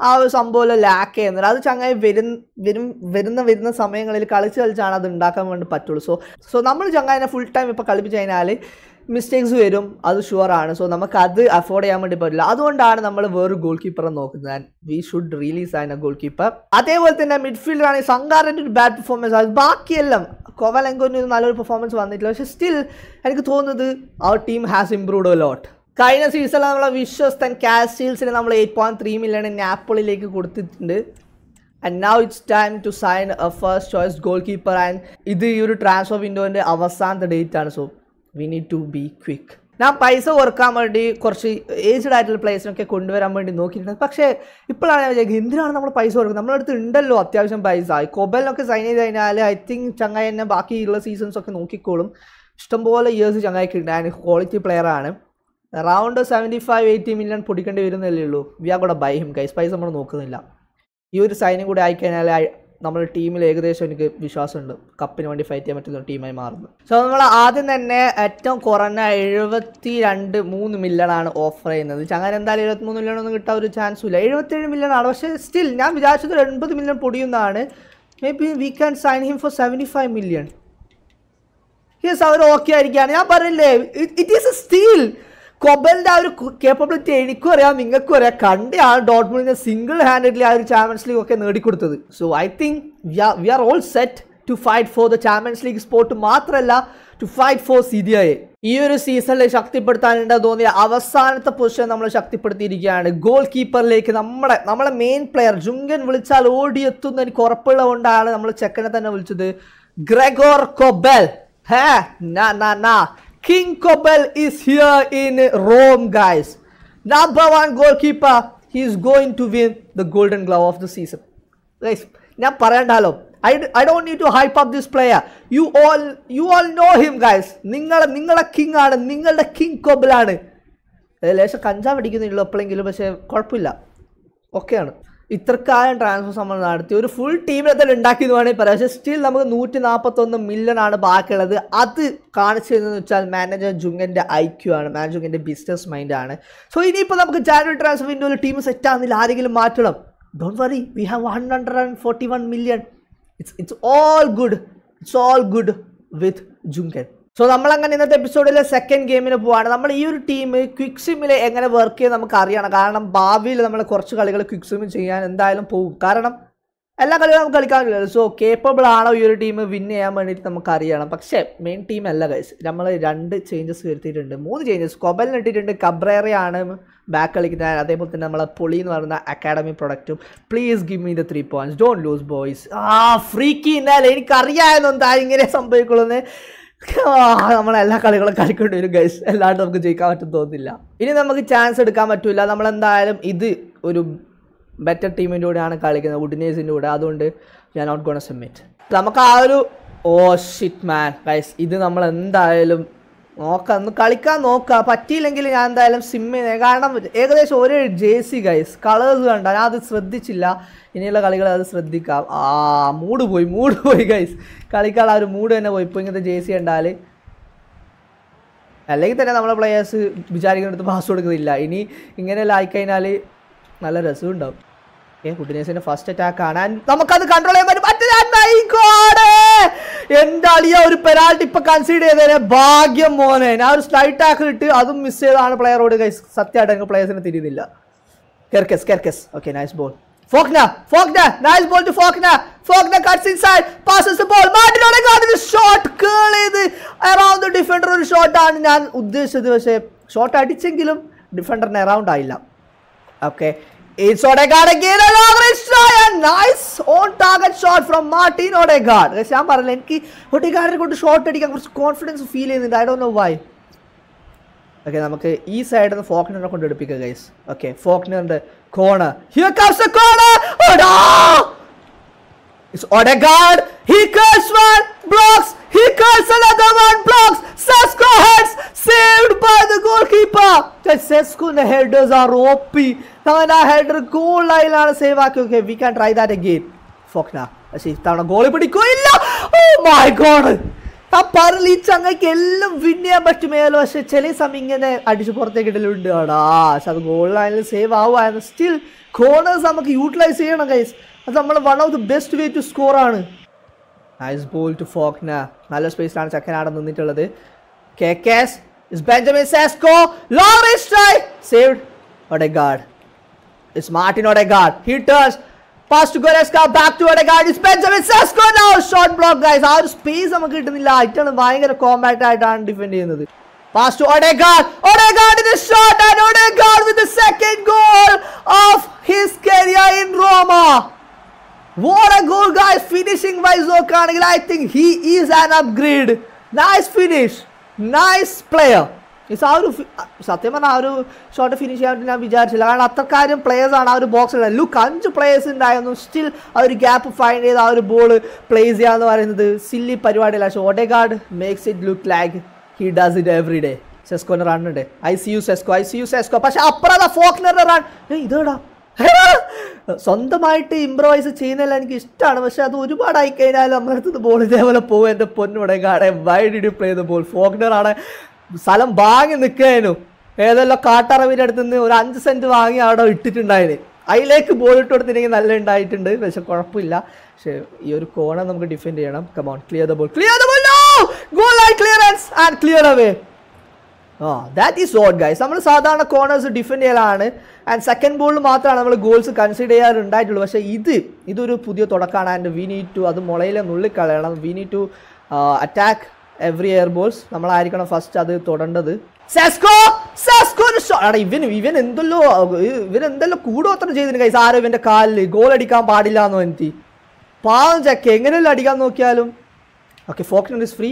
Speaker 1: ആ ഒരു സംഭവം ലാക്ക് ചെയ്യുന്നത് അത് ചങ്ങായി വരും വരും വരുന്ന വരുന്ന സമയങ്ങളിൽ കളിച്ച് കളിച്ചാണ് അത് ഉണ്ടാക്കാൻ വേണ്ടി പറ്റുള്ളൂ. സോ സോ നമ്മൾ ചങ്ങായിനെ ഫുൾ ടൈം ഇപ്പോൾ കളിപ്പിച്ച് കഴിഞ്ഞാൽ മിസ്റ്റേക്സ് വരും അത് ഷുവറാണ് സോ നമുക്ക് അത് അഫോർഡ് ചെയ്യാൻ വേണ്ടി പറ്റില്ല. അതുകൊണ്ടാണ് നമ്മൾ വേറൊരു ഗോൾ കീപ്പറെ നോക്കുന്നത്. വി ഷുഡ് റിലീസ് ആയ ഗോൾ കീപ്പർ അതേപോലെ തന്നെ മിഡ്ഫീൽഡർ ആണെങ്കിൽ സംഘാറിന്റെ ഒരു ബാഡ് പെർഫോമൻസ് അത് ബാക്കിയെല്ലാം കോവലെങ്കോന് നല്ലൊരു പെർഫോമൻസ് വന്നിട്ടില്ല. പക്ഷേ സ്റ്റിൽ എനിക്ക് തോന്നുന്നത് അവർ team has improved a lot കഴിഞ്ഞ സീസണിൽ നമ്മളെ വിശ്വസ്തൻ കാസ്റ്റീൽസിന് നമ്മൾ എയ്റ്റ് പോയിന്റ് ത്രീ മില്യൺ നാപ്പോളിലേക്ക് കൊടുത്തിട്ടുണ്ട്. And now it's time to sign a first choice goalkeeper and ഇത് ഈ ഒരു ട്രാൻസ്ഫർ വിൻഡോന്റെ അവസാനത്തെ ഡേറ്റ് ആണ്. So we need to be quick ഞാൻ പൈസ കുറയ്ക്കാൻ വേണ്ടി കുറച്ച് ഏജ്ഡ് ആയിട്ടുള്ള പ്ലേസിനൊക്കെ കൊണ്ടുവരാൻ വേണ്ടി നോക്കിയിട്ടുണ്ട്. പക്ഷേ ഇപ്പോഴാണ് ഞാൻ വിചാരിക്കുന്നത് എന്തിനാണ് നമ്മൾ പൈസ കൊടുക്കുന്നത്? നമ്മുടെ അടുത്ത് ഉണ്ടല്ലോ അത്യാവശ്യം പൈസ. കൊബലിനൊക്കെ സൈൻ ചെയ്ത് കഴിഞ്ഞാൽ ഐ തിങ്ക് ചങ്ങായി തന്നെ ബാക്കിയുള്ള സീസൺസ് ഒക്കെ നോക്കിക്കോളും. ഇഷ്ടംപോലെ ഇയേഴ്സ് ചങ്ങായിക്ക് ഉണ്ട്. ആൻഡ് ക്വാളിറ്റി പ്ലെയർ ആണ്. Around seventy five eighty million പൊടിക്കേണ്ടി വരുന്നല്ലേ ഉള്ളൂ. വി ആർ കൂടെ ബൈ ഹിം കൈസ് പൈസ നമ്മൾ നോക്കുന്നില്ല. ഈ ഒരു സൈനും കൂടെ ആയിക്കഴിഞ്ഞാൽ നമ്മുടെ ടീമിൽ ഏകദേശം എനിക്ക് വിശ്വാസമുണ്ട്. കപ്പിന് വേണ്ടി ഫൈറ്റ് ചെയ്യാൻ പറ്റുന്ന ടീമായി മാറുന്നു സോ നമ്മൾ ആദ്യം തന്നെ ഏറ്റവും കുറഞ്ഞ എഴുപത്തി രണ്ട് മൂന്ന് മില്യണാണ് ഓഫർ ചെയ്യുന്നത്. അങ്ങനെ എന്തായാലും എഴുപത്തി മൂന്ന് മില്യൺ ഒന്നും കിട്ടാൻ ഒരു ചാൻസും ഇല്ല. എഴുപത്തേഴ് മില്യൺ ആണ്. പക്ഷേ സ്റ്റിൽ ഞാൻ വിചാരിച്ചത് ഒരു എൺപത് മില്യൺ പൊടിയുന്നതാണ്. Maybe we can sign him for seventy five million yes our okay ആയിരിക്കുകയാണ് ഞാൻ പറഞ്ഞില്ലേ ഇറ്റ് ഈസ് എ സ്റ്റീൽ കൊബലിന്റെ ആ ഒരു കേപ്പബിലിറ്റി എനിക്കും അറിയാം നിങ്ങൾക്കും അറിയാം. കണ്ട ആ ഡോട്ട്മുളിനെ സിംഗിൾ ഹാൻഡഡ്ലി ആ ഒരു ചാമ്പ്യൻസ് ലീഗ് ഒക്കെ നേടിക്കൊടുത്തത്. So I think we are all set to fight for the Champions League spot മാത്രമല്ല to fight for C D I ഈ ഒരു സീസണിൽ ശക്തിപ്പെടുത്താനുണ്ട് തോന്നിയ അവസാനത്തെ പൊസിഷൻ നമ്മൾ ശക്തിപ്പെടുത്തിയിരിക്കുകയാണ്. ഗോൾ കീപ്പറിലേക്ക് നമ്മുടെ നമ്മളെ മെയിൻ പ്ലെയർ ജുങ്കൻ വിളിച്ചാൽ ഓടിയെത്തുന്ന എനിക്ക് ഉറപ്പുള്ള കൊണ്ടാണ് നമ്മൾ ചെക്കനെ തന്നെ വിളിച്ചത്. ഗ്രെഗോർ കൊബൽ. ഹേ നാ നാ. King Kobel is here in Rome, guys. Number one goalkeeper. He is going to win the Golden Glove of the season. Guys, ഞാൻ പറയണ്ടല്ലോ I I don't need to hype up this player you all you all know him guys നിങ്ങൾ നിങ്ങളെ king ആണ് നിങ്ങളുടെ king കൊബലാണ് ലേശം കഞ്ചാവ് അടിക്കുന്നില്ല എപ്പോഴെങ്കിലും പക്ഷേ കുഴപ്പമില്ല ഓക്കെയാണ് ഇത്രക്കാലം ട്രാൻസ്ഫർ നമ്മൾ നടത്തി. ഒരു ഫുൾ ടീമിനെ ഉണ്ടാക്കി എന്ന് വേണമെങ്കിൽ പറയാം. പക്ഷേ സ്റ്റിൽ നമുക്ക് നൂറ്റി നാൽപ്പത്തൊന്ന് മില്യൺ ആണ് ബാക്കിയുള്ളത്. അത് കാണിച്ചു തരുന്നതെന്ന് വെച്ചാൽ മാനേജർ ജുങ്ങന്റെ ഐ ക്യു ആണ്. മാനേജർ ജുങ്ങിന്റെ ബിസിനസ് മൈൻഡ് ആണ്. സോ ഇനിയിപ്പോൾ നമുക്ക് ജാനുവരി ട്രാൻസ്ഫർ വിൻഡോയിൽ ടീം സെറ്റ് ആകുന്നില്ല ആരെങ്കിലും മാറ്റണം? Don't worry we have one hundred and forty one million it's it's all good it's all good with ജുങ്കൻ. So നമ്മൾ അങ്ങനെ ഇന്നത്തെ എപ്പിസോഡിലെ സെക്കൻഡ് ഗെയിമിന് പോവാണ്. നമ്മൾ ഈ ഒരു ടീം ക്വിക്ക് സിമ്മിൽ എങ്ങനെ വർക്ക് ചെയ്യും നമുക്ക് അറിയണം കാരണം ഭാവിയിൽ നമ്മൾ കുറച്ച് കളികൾ ക്വിക്ക് സിമ്മിൽ ചെയ്യാൻ എന്തായാലും പോകും. കാരണം എല്ലാ കളികളും നമുക്ക് കളിക്കാൻ കഴിയില്ല സോ കേപ്പബിൾ ആണോ ഈ ഒരു ടീം വിൻ ചെയ്യാൻ വേണ്ടിയിട്ട് നമുക്ക് അറിയണം പക്ഷേ മെയിൻ ടീം അല്ല ഗൈസ് നമ്മൾ രണ്ട് ചേഞ്ചസ് വരുത്തിയിട്ടുണ്ട്. മൂന്ന് ചേഞ്ചസ് കൊബലിന് ഇട്ടിട്ടുണ്ട്. കബ്രേറയാണ് ബാക്ക് കളിക്കുന്നത്. അതേപോലെ തന്നെ നമ്മളെ പൊളി എന്ന് പറയുന്ന academy പ്രൊഡക്റ്റും please give me the three points don't lose boys ആ ഫ്രീക്ക് എന്നാൽ എനിക്കറിയാമെന്ന് എന്താ ഇങ്ങനെ സംഭവിക്കുള്ളൂ നമ്മൾ എല്ലാ കളികളും കളിക്കേണ്ടി വരും ഗൈസ് അല്ലാണ്ട് നമുക്ക് ജയിക്കാൻ പറ്റും തോന്നില്ല. ഇനി നമുക്ക് ചാൻസ് എടുക്കാൻ പറ്റില്ല നമ്മളെന്തായാലും ഇത് ഒരു ബെറ്റർ ടീമിന്റെ കൂടെയാണ് കളിക്കുന്നത് വുഡിനേഴ്സിന്റെ കൂടെ. അതുകൊണ്ട് ഞാൻ നോട്ട് ഗോണ സബ്മിറ്റ് നമുക്ക് ആ ഒരു ഓ ഷിറ്റ് മാൻ ഗൈസ് ഇത് നമ്മൾ എന്തായാലും നോക്കാം ഒന്ന് കളിക്കാൻ നോക്കാം. പറ്റിയില്ലെങ്കിൽ ഞാൻ എന്തായാലും സിം കാരണം ഏകദേശം ഒരു ജെ സി ഗൈസ് കളേഴ്സ് കണ്ട ഞാൻ അത് ശ്രദ്ധിച്ചില്ല. ഇനിയുള്ള കളികൾ അത് ശ്രദ്ധിക്കാം. ആ മൂഡ് പോയി മൂഡ് പോയി ഗൈസ് കളിക്കാൻ ആ ഒരു മൂഡ് തന്നെ പോയി. ഇപ്പോൾ ഇങ്ങനത്തെ ജെ സി കണ്ടാൽ അല്ലെങ്കിൽ തന്നെ നമ്മളെ പ്ലെയേഴ്സ് വിചാരിക്കുന്നിടത്ത് പാസ് കൊടുക്കുന്നില്ല. ഇനി ഇങ്ങനെയെല്ലാം ആയിക്കഴിഞ്ഞാൽ നല്ല രസം ഉണ്ടാവും. ഏ കുട്ടിനേഴ്സിന്റെ ഫസ്റ്റ് അറ്റാക്കാണ് നമുക്കത് കൺട്രോൾ ചെയ്യാൻ പറ്റും. ഞാൻ ഈ ഒരു പെനാൽറ്റി ഇപ്പൊ കൺസീഡ് ചെയ്തേനെ? ഭാഗ്യം മോനെ. ആ ഒരു സ്ലൈറ്റ് ടാക്കിൾ ഇട്ട് അതും മിസ് ചെയ്താണ് പ്ലെയറോട് സത്യമായിട്ട് എനിക്ക് പ്ലെയേഴ്സിനെ തിരിയുന്നില്ല. Kerkez Kerkez okay nice ball Faulkner Faulkner nice ball to Faulkner Faulkner cuts inside passes the ball മാർട്ടിനോടെ ഒരു ഷോട്ട് കേൾ ചെയ്ത് അറൗണ്ട് ഡിഫൻഡർ ഒരു ഷോട്ട് ആണ് ഞാൻ ഉദ്ദേശിച്ചത്. പക്ഷേ ഷോട്ട് അടിച്ചെങ്കിലും ഡിഫൻഡറിന് അറൗണ്ട് ആയില്ല. Okay It's Odegaard again, a long range try and nice on target shot from Martin Odegaard. പക്ഷേ ഞാൻ പറഞ്ഞില്ല എനിക്ക് ഒഡെഗാർഡിനെ കൊണ്ട് ഷോട്ട് അടിക്കാൻ കുറച്ച് കോൺഫിഡൻസ് ഫീൽ ചെയ്യുന്നുണ്ട്. I don't know why okay നമുക്ക് ഈ സൈഡിൽ നിന്ന് ഫോക്നറിനെ കൊണ്ട് എടുപ്പിക്കുക guys okay ഫോക്നറിന്റെ corner here comes the corner ഓടാ It's Odegaard. He curls one, blocks. He curls another one, blocks. Sesko heads, saved by the goalkeeper. Sesko's headers are OP. അങ്ങനെ ആ ഹെഡർ ഗോൾ ലൈനിലാണ് സേവ് ആക്കി okay we can try that again Faulkner പക്ഷേ ഇത്തവണ goal പിടിക്കോ ഇല്ല ഓ my god ആ പറഞ്ഞ ഈ ചങ്ങയ്ക്ക് എല്ലാം വിൻ ചെയ്യാൻ പറ്റുമേലോ പക്ഷെ ചില സമയം ഇങ്ങനെ അടിച്ച് പുറത്തേക്ക് ഇടലുണ്ട് ആടാ പക്ഷെ അത് ഗോൾ ലൈനിൽ സേവ് ആവുമായിരുന്നു സ്റ്റിൽ കോർണേഴ്സ് നമുക്ക് യൂട്ടിലൈസ് ചെയ്യണം ഗൈസ് അത് നമ്മൾ one of the best way to score ആണ്. നൈസ് ബോൾ ടു ഫോക്ന നല്ല സ്പേസിലാണ് ചക്കനാട് നിന്നിട്ടുള്ളത്. കെ കെസ് is Benjamin Sesko long range try saved Odegaard it's Martin Odegaard he turns pass to Goretzka back to Odegaard it's Benjamin Sesko now shot block guys ആ ഒരു space നമുക്ക് കിട്ടുന്നില്ല. ഇറ്റാണ് ഭയങ്കര കോമ്പാക്ട് ആയിട്ടാണ് ഡിഫെൻഡ് ചെയ്യുന്നത്. Pass to Odegaard. Odegaard in the shot and Odegaard with the second goal of his career in Roma. What a goal, guys! Finishing by Zokanagil. I think he is an upgrade. Nice finish. Nice player. It's ആ ഒരു സത്യം പറഞ്ഞാൽ ആ ഒരു shot finish ചെയ്യാൻ വേണ്ടി ഞാൻ വിചാരിച്ചില്ല കാരണം അത്രക്കാരും ആണ് ആ ഒരു ബോക്സിൽ ലുക്ക് അഞ്ച് പ്ലേയേഴ്സ് ഉണ്ടായിരുന്നു സ്റ്റിൽ ആ ഒരു ഗ്യാപ്പ് ഫൈൻഡ് ചെയ്ത് ആ ഒരു ബോൾ പ്ലേസ് ചെയ്യാന്ന് പറയുന്നത് സില്ലി പരിപാടിയല്ല പക്ഷേ Odegaard makes it look like he does it every day സെസ്കോന്റെ run ഉണ്ട് I see you Sesko I see you Sesko പക്ഷെ അപ്പുറം ഫോക്നറുടെ റൺ ഇതേടാ സ്വന്തമായിട്ട് ഇംപ്രവൈസ് ചെയ്യുന്നതിൽ എനിക്ക് ഇഷ്ടമാണ് പക്ഷേ അത് ഒരുപാടായി കഴിഞ്ഞാൽ നമ്മുടെ ബോൾ ഇതേപോലെ പോകും എന്റെ പൊന്നുടെ കാടെ why did you play the ball Faulkner ആണ് സ്ഥലം വാങ്ങി നിൽക്കാനും ഏതെല്ലാം കാട്ടറവിന്റെ അടുത്ത് നിന്ന് ഒരു അഞ്ച് സെന്റ് വാങ്ങി അവിടെ ഇട്ടിട്ടുണ്ടായിന്. അതിലേക്ക് ബോൾ ഇട്ട് കൊടുത്തിട്ടെങ്കിൽ നല്ല ഉണ്ടായിട്ടുണ്ട്. പക്ഷെ കുഴപ്പമില്ല. പക്ഷേ ഈ ഒരു കോണ നമുക്ക് ഡിഫെൻഡ് ചെയ്യണം. Come on clear the ball clear the ball goal clearance and clear away ആ ദാറ്റ് ഈസ് ഓട്ട് ഗൈസ് നമ്മൾ സാധാരണ കോർണേഴ്സ് ഡിഫെൻഡ് ചെയ്യലാണ്. ആൻഡ് സെക്കൻഡ് ബോളിൽ മാത്രമാണ് നമ്മൾ ഗോൾസ് കൺസിഡർ ചെയ്യാറുണ്ടായിട്ടുള്ളൂ. പക്ഷേ ഇത് ഇതൊരു പുതിയ തുടക്കമാണ്. ആൻഡ് വി നീഡ് ടു അത് മുളയിലെ നുള്ളി കളയണം we need to attack every air balls നമ്മളായിരിക്കണം first അത് തൊടേണ്ടത്. സെസ്കോ സെസ്കോ എടാ ഇവൻ ഇവൻ എന്തല്ലോ ഇവൻ എന്തല്ലോ കൂടോത്രം ചെയ്തിന് കൈസ് ആരോ ഇവന്റെ കാലിൽ ഗോൾ അടിക്കാൻ പാടില്ല എന്ന് എനിക്ക് പാവം ചക്ക എങ്ങനെയല്ലോ അടിക്കാൻ നോക്കിയാലും? Okay Faulkner is free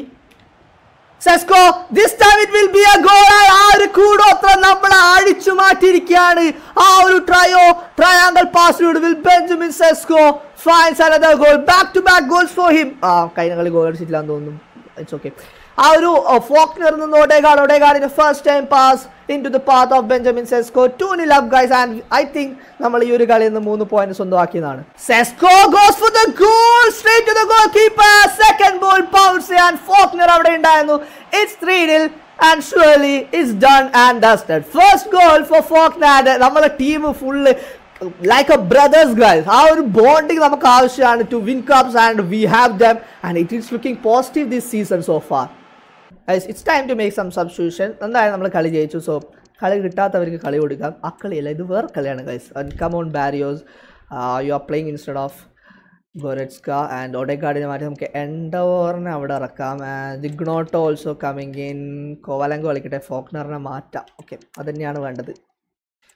Speaker 1: Sesko this time it will be a goal ആ ഒരു കൂടോത്രം നമ്മൾ അഴിച്ചു മാറ്റിയിരിക്കുകയാണ്. ആ ഒരു trio triangle പാസിലൂടെ will Benjamin Sesko finds another goal back to back goals for him ആ കഴിഞ്ഞ കളി ഗോൾ അടിച്ചിട്ടില്ല എന്ന് തോന്നുന്നു. ഇറ്റ്സ് ഓക്കെ ആ ഒരു ഫോക്നർ നിന്ന് Odegaard ഒഡേഗാഡിന്റെ first time pass into the path of Benjamin Sesko two nil up guys and I think നമ്മൾ ഈ ഒരു കളിയിൽ നിന്ന് മൂന്ന് point സ്വന്തമാക്കിയതാണ് Sesko goes for the goal straight to the goalkeeper second ball bounce and Faulkner അവിടെ ഉണ്ടായിരുന്നു. It's three nil and surely it's done and dusted first goal for Faulkner നമ്മളെ team full like a brothers guys ആ ഒരു bonding നമുക്ക് ആവശ്യമാണ് to win cups and we have them and it is looking positive this season so far it's time to make some substitution എന്തായാലും നമ്മൾ കളി ജയിച്ചു. So കളി കിട്ടാത്തവർക്ക് കളി കൊടുക്കാം. ആ കളിയല്ല ഇത് വേറെ കളിയാണ് guys come on Barrios you are playing instead of Goretzka and ഒഡേഗാർഡിനെ മാറ്റി നമുക്ക് എൻഡോറിനെ അവിടെ ഇറക്കാം. Gnonto also coming in Kovalenko കളിക്കട്ടെ ഫോക്നറിനെ മാറ്റാം. ഓക്കെ അത് തന്നെയാണ് വേണ്ടത്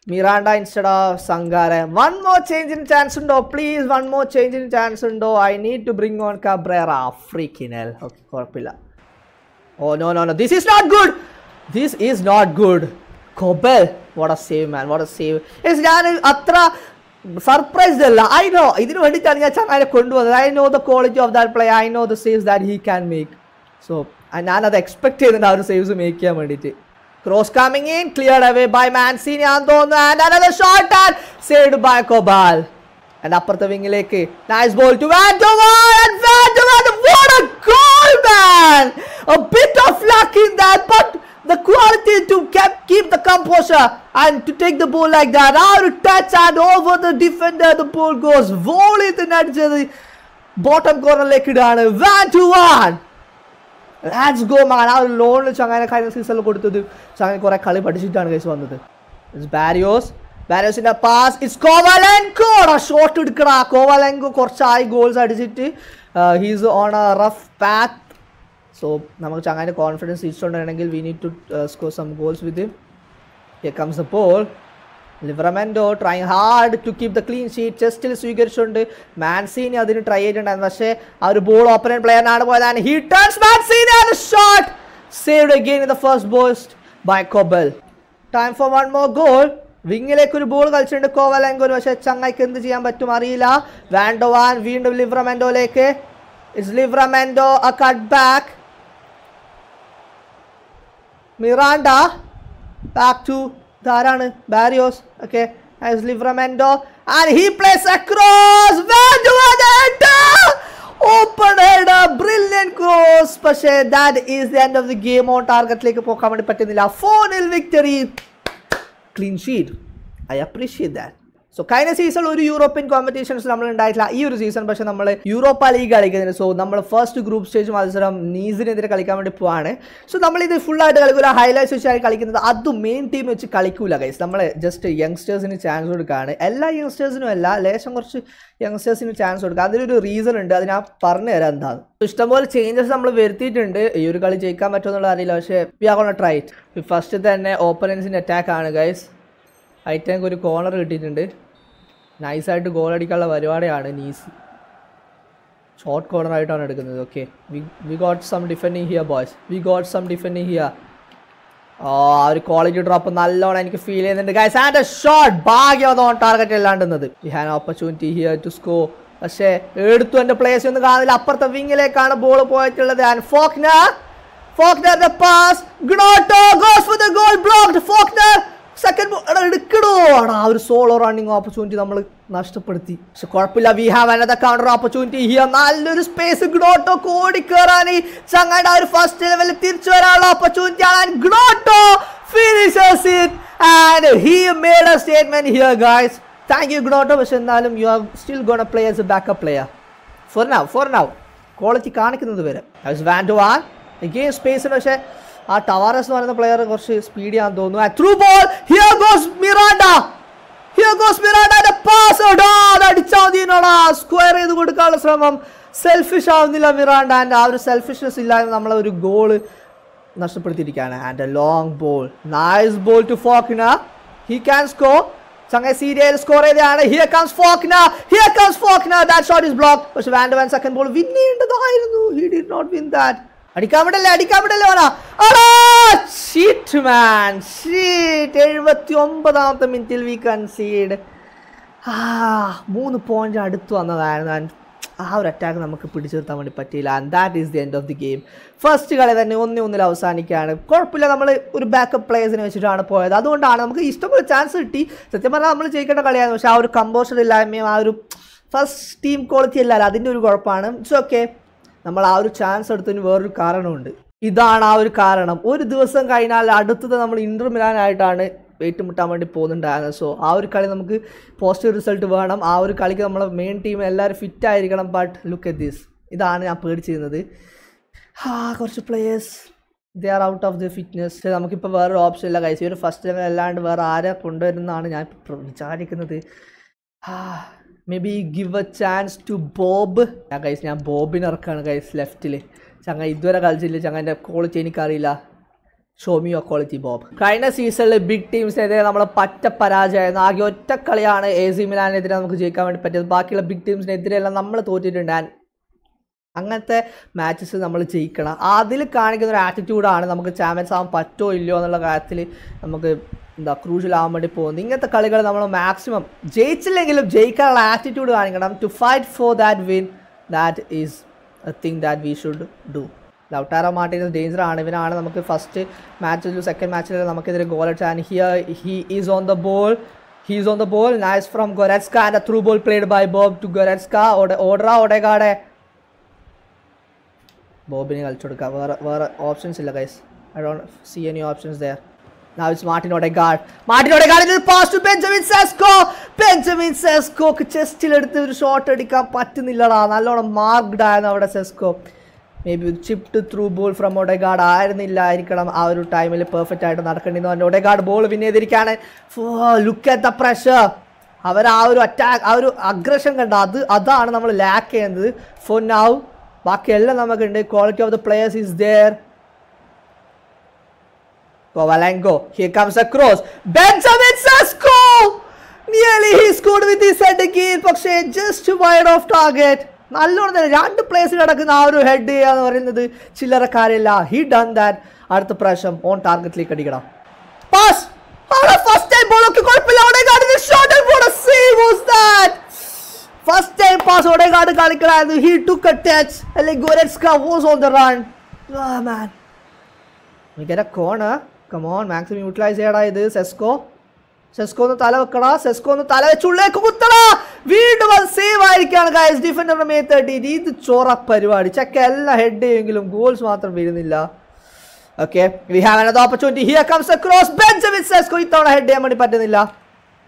Speaker 1: Miranda instead of Sangare one more ചേഞ്ചിന് chance ഉണ്ടോ? പ്ലീസ് വൺ മോർ ചേഞ്ചിന് ചാൻസ് ഉണ്ടോ? I need to bring on Cabrera ഫ്രീക്കിനൽ okay കുഴപ്പമില്ല. ഓ no no no this is not good this is not good Kobel what a save man what a save yes ഞാൻ അത്ര surprised അല്ല. I know ഇതിന് വേണ്ടിയിട്ടാണ് ഞാൻ ചങ്ങാനെ കൊണ്ടുവന്നത്. I know the quality of that play I know the saves that he can make so ഞാനത് expect ചെയ്യുന്നുണ്ട് ആ ഒരു സേവ്സ് മേക്ക് ചെയ്യാൻ വേണ്ടിയിട്ട്. Cross coming in cleared away by Mancini ആണെന്ന് തോന്നുന്നു. And shot and saved by Kobel and അപ്പുറത്തെ വിങ്ങിലേക്ക് nice ball to Van de Ven and Van de Ven what a goal man a bit of luck in that but the quality to keep, keep the composure and to take the ball like that ആ ഒരു touch and over the defender the ball goes volley തന്നെ അടിച്ചത് bottom കോർണറിലേക്ക് ഇടാണ് one two one let's go man ആ ഒരു ലോണിൽ ചങ്ങനെ കഴിഞ്ഞ സീസണിൽ കൊടുത്തത് ചങ്ങനെ കുറെ കളി പഠിച്ചിട്ടാണ് കേസ് വന്നത് ബാരിയോസ് ബാരിയോസിന്റെ പാസ് ഇറ്റ്സ് കോവലൻകോ ഷോട്ട് എടുക്കടാ കോവലൻകോ കുറച്ചായി ഗോൾസ് അടിച്ചിട്ട് he's on a rough path So നമുക്ക് ചങ്ങാന്റെ confidence തിരിച്ചുകൊണ്ടിരണമെങ്കിൽ we need to score some goals with here comes the ball Livramento try hard to keep the clean sheet ചെസ്റ്റിൽ സ്വീകരിച്ചുകൊണ്ട് Mancini അതിന് try ചെയ്തിട്ടുണ്ടായിരുന്നു. പക്ഷേ ആ ഒരു ബോൾ ഓപ്പണൻ പ്ലെയറിനാണ് പോയതാണ്. He turns Mancini and shot saved again in the first post by Kobel time for one more goal വിങ്ങിലേക്ക് ഒരു ball കളിച്ചിട്ടുണ്ട് കോവലെങ്കോ പക്ഷേ ചങ്ങായിക്ക് എന്ത് ചെയ്യാൻ പറ്റും അറിയില്ല. വാൻഡോ വാൻ വീണ്ടും ലിവറമെന്റോയിലേക്ക് it's Livramento a cut back Miranda back to ധാരാണ് Barrios okay Livramento and he plays across പോകാൻ വേണ്ടി പറ്റുന്നില്ല. ഫോണിൽ victory clean sheet I appreciate that so കഴിഞ്ഞ സീസൺ ഒരു യൂറോപ്യൻ കോമ്പറ്റീഷൻസ് നമ്മൾ ഉണ്ടായിട്ടില്ല. ഈ ഒരു സീസൺ പക്ഷേ നമ്മൾ യൂറോപ്പ ലീഗ് കളിക്കുന്നുണ്ട് സോ നമ്മൾ ഫസ്റ്റ് ഗ്രൂപ്പ് സ്റ്റേജ് മത്സരം നീസിനെതിരെ കളിക്കാൻ വേണ്ടി പോവാണ്. സോ നമ്മളിത് ഫുള്ളായിട്ട് കളിക്കില്ല ഹൈലൈറ്റ്സ് വെച്ചാണ് കളിക്കുന്നത്. അതും മെയിൻ ടീം വെച്ച് കളിക്കൂല ഗൈസ് നമ്മൾ ജസ്റ്റ് യങ്സ്റ്റേഴ്സിന് ചാൻസ് കൊടുക്കുകയാണ് എല്ലാ യങ്സ്റ്റേഴ്സിനും അല്ല ലേശം കുറച്ച് യങ്സ്റ്റേഴ്സിന് ചാൻസ് കൊടുക്കുക അതിനൊരു റീസൺ ഉണ്ട്. അത് ഞാൻ പറഞ്ഞു തരാം എന്താണ്. ഇഷ്ടംപോലെ ചേഞ്ചസ് നമ്മൾ വരുത്തിയിട്ടുണ്ട്. ഈ ഒരു കളി ജയിക്കാൻ പറ്റുമെന്നുള്ള അറിയില്ല. പക്ഷേ we are gonna try it first തന്നെ ഓപ്പണൻസിന്റെ അറ്റാക്കാണ് ഗൈസ് ഐറ്റങ്ങൾക്ക് ഒരു കോർണർ കിട്ടിയിട്ടുണ്ട്. നൈസായിട്ട് ഗോൾ അടിക്കാനുള്ള പരിപാടിയാണ് നീസ്. ഷോർട്ട് കോർണർ ആയിട്ടാണ് എടുക്കുന്നത്. Okay we got some defending here boys we got some defending here ആ ഒരു ക്വാളിറ്റി ഡ്രോപ്പ് നല്ലോണം എനിക്ക് ഫീൽ ചെയ്യുന്നുണ്ട്. ഗൈസ് ആൻഡ് എ ഷോട്ട് ഭാഗ്യം on target അല്ലാണ്ടുന്നത് we had opportunity here to score പക്ഷേ എടുത്തു എന്റെ പ്ലേസ് ഒന്നും കാണുന്നില്ല. അപ്പുറത്തെ വിങ്ങിലേക്കാണ് ബോൾ പോയിട്ടുള്ളത്. And Faulkner Faulkner the pass Gnonto goes for the goal blocked Faulkner second ball എടാ എടുക്കടോ. ആണ് ആ ഒരു സോളോ റണ്ണിങ് ഓപ്പർച്യൂണിറ്റി നമ്മൾ നഷ്ടപ്പെടുത്തി. പക്ഷെ കുഴപ്പമില്ല. We have another counter opportunity here നല്ലൊരു സ്പേസ് ഗ്രോട്ടോ കോടി ചങ്ങാട് ആ ഒരു ഫസ്റ്റ് ലെവലിൽ തിരിച്ചു വരാനുള്ള ഓപ്പർച്യൂണിറ്റി ആണ്. Grotto finishes it and he made a statement here guys thank you grotto. പക്ഷെ എന്നാലും you are still gonna play as a backup player for now for now quality കാണിക്കുന്നത് വരെ. വാൻ ടു വാൻ ഗെയിം സ്പേസിന് പക്ഷേ ആ Tavares എന്ന് പറയുന്ന player കുറച്ച് സ്പീഡ് ചെയ്യാൻ തോന്നുന്നു. Through ball here goes Miranda here goes Miranda pass അടിച്ചാൽ മതിയോടാ സ്ക്വയർ ചെയ്ത് കൊടുക്കാനുള്ള ശ്രമം. സെൽഫിഷ് ആവുന്നില്ല മിറാണ്ട ആൻഡ് ആ ഒരു സെൽഫിഷ്നെസ് ഇല്ലാതെ നമ്മളെ ഒരു goal നഷ്ടപ്പെടുത്തിയിരിക്കുകയാണ്. And a long ball nice ball to Faulkner he can score ചങ്ങ സീരിയൽ സ്കോർ ചെയ്തതാണ്. Here comes Faulkner here comes Faulkner that shot is block പക്ഷെ Van de Ven second ball win ചെയ്യേണ്ടതായിരുന്നു he did not win that അടിക്കാൻ വിടല്ലേ അടിക്കാൻ വിടല്ലേ മാൻ മിനിറ്റിൽ മൂന്ന് point അടുത്ത് വന്നതായിരുന്നു. ആൻഡ് ആ ഒരു അറ്റാക്ക് നമുക്ക് പിടിച്ചു നിർത്താൻ വേണ്ടി പറ്റിയില്ല. And that is the end of the game first കളി തന്നെ ഒന്നേ ഒന്നിൽ അവസാനിക്കുകയാണ്. കുഴപ്പമില്ല നമ്മൾ ഒരു ബാക്കപ്പ് പ്ലേയേഴ്സിനെ വെച്ചിട്ടാണ് പോയത്. അതുകൊണ്ടാണ് നമുക്ക് ഇഷ്ടംപോലെ ചാൻസ് കിട്ടി. സത്യം പറഞ്ഞാൽ നമ്മൾ ജയിക്കേണ്ട കളിയായിരുന്നു. പക്ഷേ ആ ഒരു കമ്പോഷർ ഇല്ലായ്മയും ആ ഒരു ഫസ്റ്റ് ടീം ക്വാളിറ്റി അല്ലാതെ അതിന്റെ ഒരു കുഴപ്പമാണ്. ഇറ്റ്സ് ഓക്കെ നമ്മൾ ആ ഒരു ചാൻസ് എടുത്തതിന് വേറൊരു കാരണമുണ്ട്. ഇതാണ് ആ ഒരു കാരണം. ഒരു ദിവസം കഴിഞ്ഞാൽ അടുത്തത് നമ്മൾ ഇന്റർ മിലാനായിട്ടാണ് മുട്ടാൻ വേണ്ടി പോകുന്നുണ്ടായിരുന്നത്. സോ ആ ഒരു കളി നമുക്ക് പോസിറ്റീവ് റിസൾട്ട് വേണം. ആ ഒരു കളിക്ക് നമ്മളെ മെയിൻ ടീം എല്ലാവരും ഫിറ്റ് ആയിരിക്കണം. ബട്ട് ലുക്ക് എറ്റ് ദീസ് ഇതാണ് ഞാൻ പേടിച്ചിരുന്നത്. ആ കുറച്ച് players they are out of the fitness നമുക്കിപ്പോൾ വേറൊരു ഓപ്ഷൻ ഇല്ല കഴിച്ചു ഒരു ഫസ്റ്റ് ലെവൽ അല്ലാണ്ട് വേറെ ആരെ കൊണ്ടുവരുന്നതാണ് ഞാൻ വിചാരിക്കുന്നത്. Maybe give a chance to Bob ഞാൻ കൈസ് ഞാൻ ബോബിനെ ഇറക്കാണ് കൈസ് ലെഫ്റ്റിൽ ചങ്ങ ഇതുവരെ കളിച്ചില്ല ചങ്ങന്റെ ക്വാളിറ്റി എനിക്കറിയില്ല. ഷോമിയോ ക്വാളിറ്റി ബോബ് കഴിഞ്ഞ സീസണിൽ ബിഗ് ടീംസിനെതിരെ നമ്മൾ പറ്റ പരാജയമായിരുന്നു. ആകെ ഒറ്റ കളിയാണ് എ സി മിലാനെതിരെ നമുക്ക് ജയിക്കാൻ വേണ്ടി പറ്റിയത്. ബാക്കിയുള്ള ബിഗ് ടീംസിനെതിരെയെല്ലാം നമ്മൾ തോറ്റിട്ടുണ്ട്. ആൻഡ് അങ്ങനത്തെ മാച്ചസ് നമ്മൾ ജയിക്കണം. അതിൽ കാണിക്കുന്ന ഒരു ആറ്റിറ്റ്യൂഡാണ് നമുക്ക് ചാമ്പ്യൻസ് ആവാൻ പറ്റുമോ ഇല്ലയോ എന്നുള്ള കാര്യത്തിൽ നമുക്ക് എന്താ ക്രൂഷ്യൽ ആവാൻ വേണ്ടി പോകുന്നത് ഇങ്ങനത്തെ കളികൾ നമ്മൾ മാക്സിമം ജയിച്ചില്ലെങ്കിലും ജയിക്കാനുള്ള ആറ്റിറ്റ്യൂഡ് കാണിക്കണം. To fight for that win that is a thing that we should do Lautaro Martinez danger ആണ്. ഇവനാണ് നമുക്ക് ഫസ്റ്റ് മാച്ചിൽ സെക്കൻഡ് മാച്ചിൽ നമുക്കെതിരെ ഗോൾ അടിച്ച and here he is on the ball he is on the ball nice from Goretzka and through ball played by Bob to Goretzka ഓഡറ ഓടേകാടെ ബോബിന് കളിച്ചു കൊടുക്കുക വേറെ വേറെ ഓപ്ഷൻസ് ഇല്ല guys I don't see any options there Now it's Martin Odegaard. Martin Odegaard ഇത് pass to Benjamin Sesko Benjamin സെസ്കോക്ക് ചെസ്റ്റിലെടുത്ത് ഒരു ഷോട്ട് അടിക്കാൻ പറ്റുന്നില്ലടാ. നല്ലോണം മാർക്ഡ് ആയിരുന്നു അവിടെ Sesko maybe chipped through ball from Odegaard ആയിരുന്നില്ലായിരിക്കണം ആ ഒരു ടൈമിൽ പെർഫെക്റ്റ് ആയിട്ട് നടക്കേണ്ടി വന്നു ഒഡെഗാർഡ് ബോൾ വിൻ ചെയ്തിരിക്കുകയാണ്. ലുക്ക് അറ്റ് ദ പ്രഷർ അവർ ആ ഒരു അറ്റാക്ക് ആ ഒരു അഗ്രഷൻ കണ്ട അത് അതാണ് നമ്മൾ ലാക്ക് ചെയ്യുന്നത്. ഫോർ നൗ ബാക്കിയെല്ലാം നമുക്കുണ്ട്. Quality of the players is there Kovalenko. Here comes a cross. Benjamin Sesko! Nearly he scored with his head again. പക്ഷേ ജസ്റ്റ് വൈഡ് ഓഫ് ടാർഗറ്റ് നല്ലോണം തന്നെ രണ്ട് പ്ലേസിൽ നടക്കുന്ന ആ ഒരു ഹെഡ് ചെയ്യുക എന്ന് പറയുന്നത് ചില്ലറ കാര്യമില്ല ഹി ഡൺ ദാറ്റ് അടുത്ത പ്രാവശ്യം ഓൺ ടാർഗറ്റിലേക്ക് അടിക്കണം. പാസ് ഫസ്റ്റ് ടൈം ബോൾ ഒക്കെ കുഴപ്പമില്ല. ഓടേഗാർഡിന്റെ shot for save was that first time pass Odegaard കളിക്കണമായിരുന്നു he took a touch അല്ലെങ്കിൽ Goretzka was on the run man We get on, maximum utilise ചെയ്യടാ ഇത്. Sesko Sesko ഒന്ന് തല വെക്കടാ. Sesko ഒന്ന് തല വെച്ചുള്ളിലേക്ക് കുത്തടാ. വീണ്ടും സേവ് ആയിരിക്കാണ് ഗൈസ് ഡിഫൻഡറിന്റെ മേ തേർട്ടി ഇത് ചോറ പരിപാടി. ചക്ക എല്ലാം ഹെഡ് ചെയ്യുമെങ്കിലും ഗോൾസ് മാത്രം വരുന്നില്ല. Okay we have another opportunity here comes a cross Benjamin Sesko ഇത്തവണ ഹെഡ് ചെയ്യാൻ വേണ്ടി പറ്റുന്നില്ല.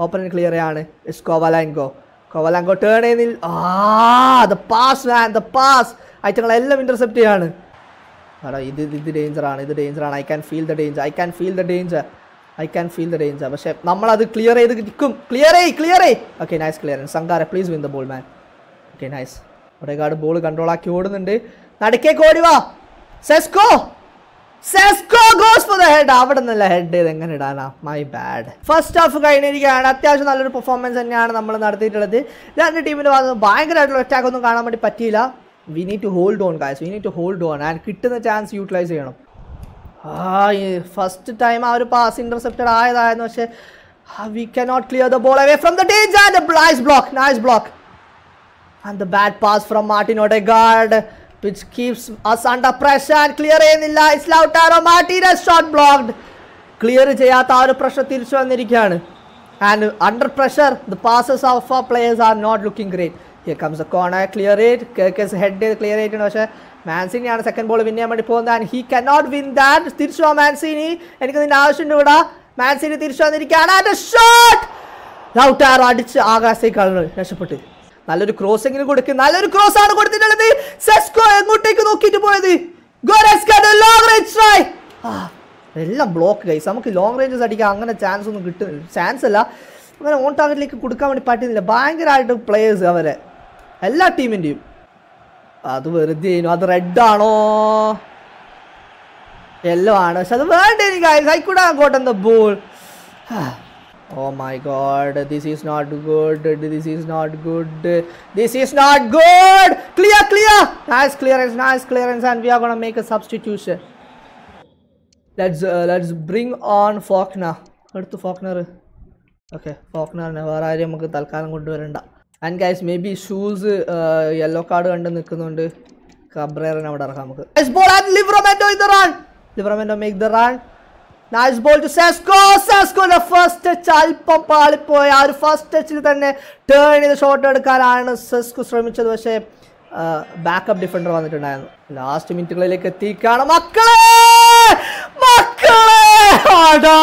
Speaker 1: ഓപ്പണന്റ് ക്ലിയർ ആണ്. എസ്കോ കോവലാങ്കോ കോവലാങ്കോ ടേൺ ചെയ്യുന്നില്ല. ആ the pass man the pass ഐറ്റങ്ങളെല്ലാം intercept ചെയ്യാണ്. എടാ ഇത് ഇത് ഡേഞ്ചറാണ് ഇത് ഡേഞ്ചറാണ് I can feel the danger I can feel the danger I can feel the danger പക്ഷേ നമ്മളത് ക്ലിയർ ചെയ്ത് നിൽക്കും. ക്ലിയർ ചെയ് ക്ലിയർ ചെയ് okay nice clear Sangare please win the ball man okay nice ഒരേകാട് ball control ആക്കി ഓടുന്നുണ്ട്. നടക്കേ ഓടി വാ. Sesko Sesko goes for the head അവിടെ നിന്നല്ല ഹെഡ് ചെയ്ത്? എങ്ങനെ ഇടാനാ? മൈ ബാഡ് ഫസ്റ്റ് ഹാഫ് കഴിഞ്ഞിരിക്കുകയാണ്. അത്യാവശ്യം നല്ലൊരു പെർഫോമൻസ് തന്നെയാണ് നമ്മൾ നടത്തിയിട്ടുള്ളത്. രണ്ട് ടീമിന് ഭയങ്കരമായിട്ടുള്ള അറ്റാക്ക് ഒന്നും കാണാൻ വേണ്ടി പറ്റിയില്ല. We need to hold on cause we need to hold on and കിട്ടുന്ന ചാൻസ് യൂട്ടിലൈസ് ചെയ്യണം. ആ ഫസ്റ്റ് ടൈം ആ ഒരു പാസ് ഇന്റർസെപ്റ്റഡ് ആയതായിരുന്നു. പക്ഷേ we cannot clear the ball away from the danger and nice block nice block and the bad pass from Martin Odegaard which keeps us under pressure and clear ചെയ്യുന്നില്ല. It's Lautaro Martinez shot blocked clear ചെയ്യാത്ത ആ ഒരു pressure തിരിച്ചു വന്നിരിക്കുകയാണ്. And under pressure the passes of uh players are not looking great here comes a corner clear ചെയ്ത് കേക്കേസ് head ചെയ്ത് clear ചെയ്തിട്ടുണ്ട് പക്ഷേ മാൻസിനിയാണ് സെക്കൻഡ് ബോൾ വിൻ ചെയ്യാൻ വേണ്ടി പോകുന്നത്. And he cannot win that തിരിച്ചു വാ മാൻസിനി എനിക്ക് നിന്റെ ആവശ്യമുണ്ട് ഇവിടെ. മാൻസിനി തിരിച്ചു വന്നിരിക്കുകയാണ്. ഷോട്ട് ലൗട്ടാർ അടിച്ച് ആകാശത്തേക്ക് കളഞ്ഞു രക്ഷപ്പെട്ട്. നല്ലൊരു ക്രോസിംഗിന് കൊടുക്കും. നല്ലൊരു ക്രോസ് ആണ് കൊടുത്തിട്ടുള്ളത്. സെസ്കോ എങ്ങോട്ടേക്ക് നോക്കിയിട്ട് പോയത്? എല്ലാം ബ്ലോക്ക് ഗൈസ് നമുക്ക് ലോങ് റേഞ്ചസ് അടിക്കാൻ അങ്ങനെ ചാൻസ് ഒന്നും കിട്ടുന്നില്ല. ചാൻസ് അല്ല. അങ്ങനെ ഓൺ ടാർഗറ്റിലേക്ക് കൊടുക്കാൻ വേണ്ടി പറ്റുന്നില്ല. ഭയങ്കരമായിട്ട് പ്ലേയേഴ്സ് അവരെ. എല്ലാ ടീമിന്റെയും അത് വെറുതെ അത് റെഡ് ആണോ? എല്ലോ ആണ്. പക്ഷെ അത് വേണ്ട ball oh my God this is not good this is not good this is not good clear clear nice clearance nice clearance and we are gonna make a substitution let's let's bring on Faulkner എടുത്തു Faulkner okay ഫോക്നറിനെ വേറെ ആരെയും നമുക്ക് തൽക്കാലം കൊണ്ടുവരണ്ട. And guys maybe shoes yellow card കണ്ട് നിൽക്കുന്നുണ്ട്. കബ്രേറിനെ അവിടെ ഇറക്കാം നമുക്ക്. ലിവറമെന്റോ ഇത് run Livramento make the run nice ball to Sesko സെസ്കോന്റെ first touch അല്പം പാളിപ്പോയി ആ ഒരു ഫസ്റ്റ് ടച്ചിൽ തന്നെ ടേൺ ചെയ്ത് ഷോട്ട് എടുക്കാനാണ് സെസ്കോ ശ്രമിച്ചത്. പക്ഷേ ബാക്കപ്പ് ഡിഫൻഡർ വന്നിട്ടുണ്ടായിരുന്നു. ലാസ്റ്റ് മിനിറ്റുകളിലേക്ക് എത്തിക്കാണ് മക്കളെ! മക്കളെ! ആടാ!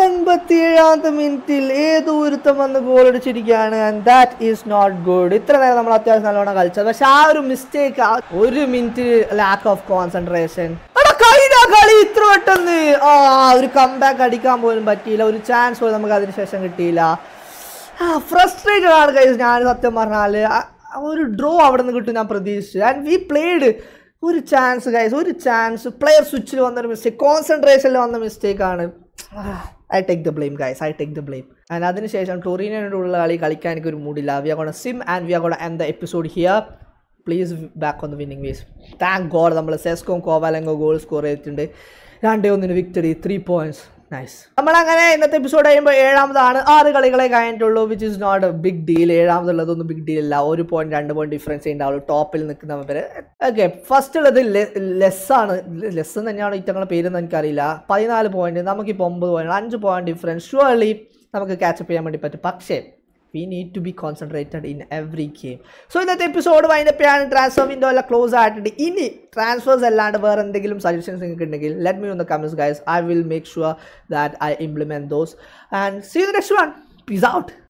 Speaker 1: എൺപത്തി ഏഴാമത്തെ മിനിറ്റിൽ ഏതോ ഒരുത്തം വന്ന് goal അടിച്ചിരിക്കുകയാണ് and that is not good ഇത്ര നേരം നമ്മൾ അത്യാവശ്യം നല്ലോണം കളിച്ചത്. പക്ഷെ ആ ഒരു മിസ്റ്റേക്ക് ഒരു മിനിറ്റ് ലാക്ക് ഓഫ് കോൺസെൻട്രേഷൻ കളി ഇത്ര പെട്ടെന്ന്. ആ ഒരു കംബാക്ക് അടിക്കാൻ പോലും പറ്റിയില്ല. ഒരു ചാൻസ് പോലും നമുക്ക് അതിനുശേഷം കിട്ടിയില്ല. ഫ്രസ്ട്രേറ്റഡ് ആണ് കൈസ് ഞാൻ സത്യം പറഞ്ഞാൽ ഒരു ഡ്രോ അവിടെ നിന്ന് കിട്ടും ഞാൻ പ്രതീക്ഷിച്ചു. ആൻഡ് വി പ്ലേഡ് ഒരു ചാൻസ് കൈസ് ഒരു ചാൻസ് പ്ലെയർ സ്വിച്ചിൽ വന്നൊരു മിസ്റ്റേക്ക് കോൺസെൻട്രേഷനിൽ വന്ന മിസ്റ്റേക്കാണ് I take the blame guys I take the blame and അതിനുശേഷം ടൊറീനോടുള്ള കളി കളിക്കാൻ എനിക്ക് ഒരു മൂഡില്ല we are gonna sim and we are gonna end the episode here please back on the winning ways thank God നമ്മൾ സെസ്കോം കോവാലങ്കോ ഗോൾ സ്കോർ ചെയ്തിട്ടുണ്ട്. രണ്ടേ ഒന്നിന് വിക്ടറി ത്രീ പോയിന്റ്സ് നൈസ് നമ്മളങ്ങനെ ഇന്നത്തെ എപ്പിസോഡ് കഴിയുമ്പോൾ ഏഴാമതാണ്. ആറ് കളികളെ കഴിഞ്ഞിട്ടുള്ളൂ which is not big deal ഏഴാമതുള്ളതൊന്നും big deal അല്ല. ഒരു പോയിന്റ് രണ്ട് പോയിന്റ് ഡിഫറൻസ് ഉണ്ടാവുള്ളൂ. ടോപ്പിൽ നിൽക്കുന്നവര് ഓക്കെ ഫസ്റ്റ് ഉള്ളത് ലെസ് ആണ്. ലെസ് തന്നെയാണ് ഇറ്റങ്ങളുടെ പേരെന്ന് എനിക്കറിയില്ല. പതിനാല് പോയിന്റ് നമുക്കിപ്പോൾ ഒമ്പത് പോയിന്റ് അഞ്ച് പോയിന്റ് ഡിഫറൻസ് ഷുവർലി നമുക്ക് കാച്ചപ്പ് ചെയ്യാൻ വേണ്ടി പറ്റും. പക്ഷേ we need to be concentrated in every game so ഇന്നത്തെ എപ്പിസോഡ് വൈൻഡപ്പ് ചെയ്യാൻ ട്രാൻസ്ഫർ വിൻഡോ എല്ലാം ക്ലോസ് ആയിട്ടുണ്ട്. ഇനി ട്രാൻസ്ഫേഴ്സ് അല്ലാണ്ട് വേറെ എന്തെങ്കിലും സജഷൻസ് നിങ്ങൾക്ക് ഉണ്ടെങ്കിൽ let me on the comments guys I will make sure that I implement those and see next one peace out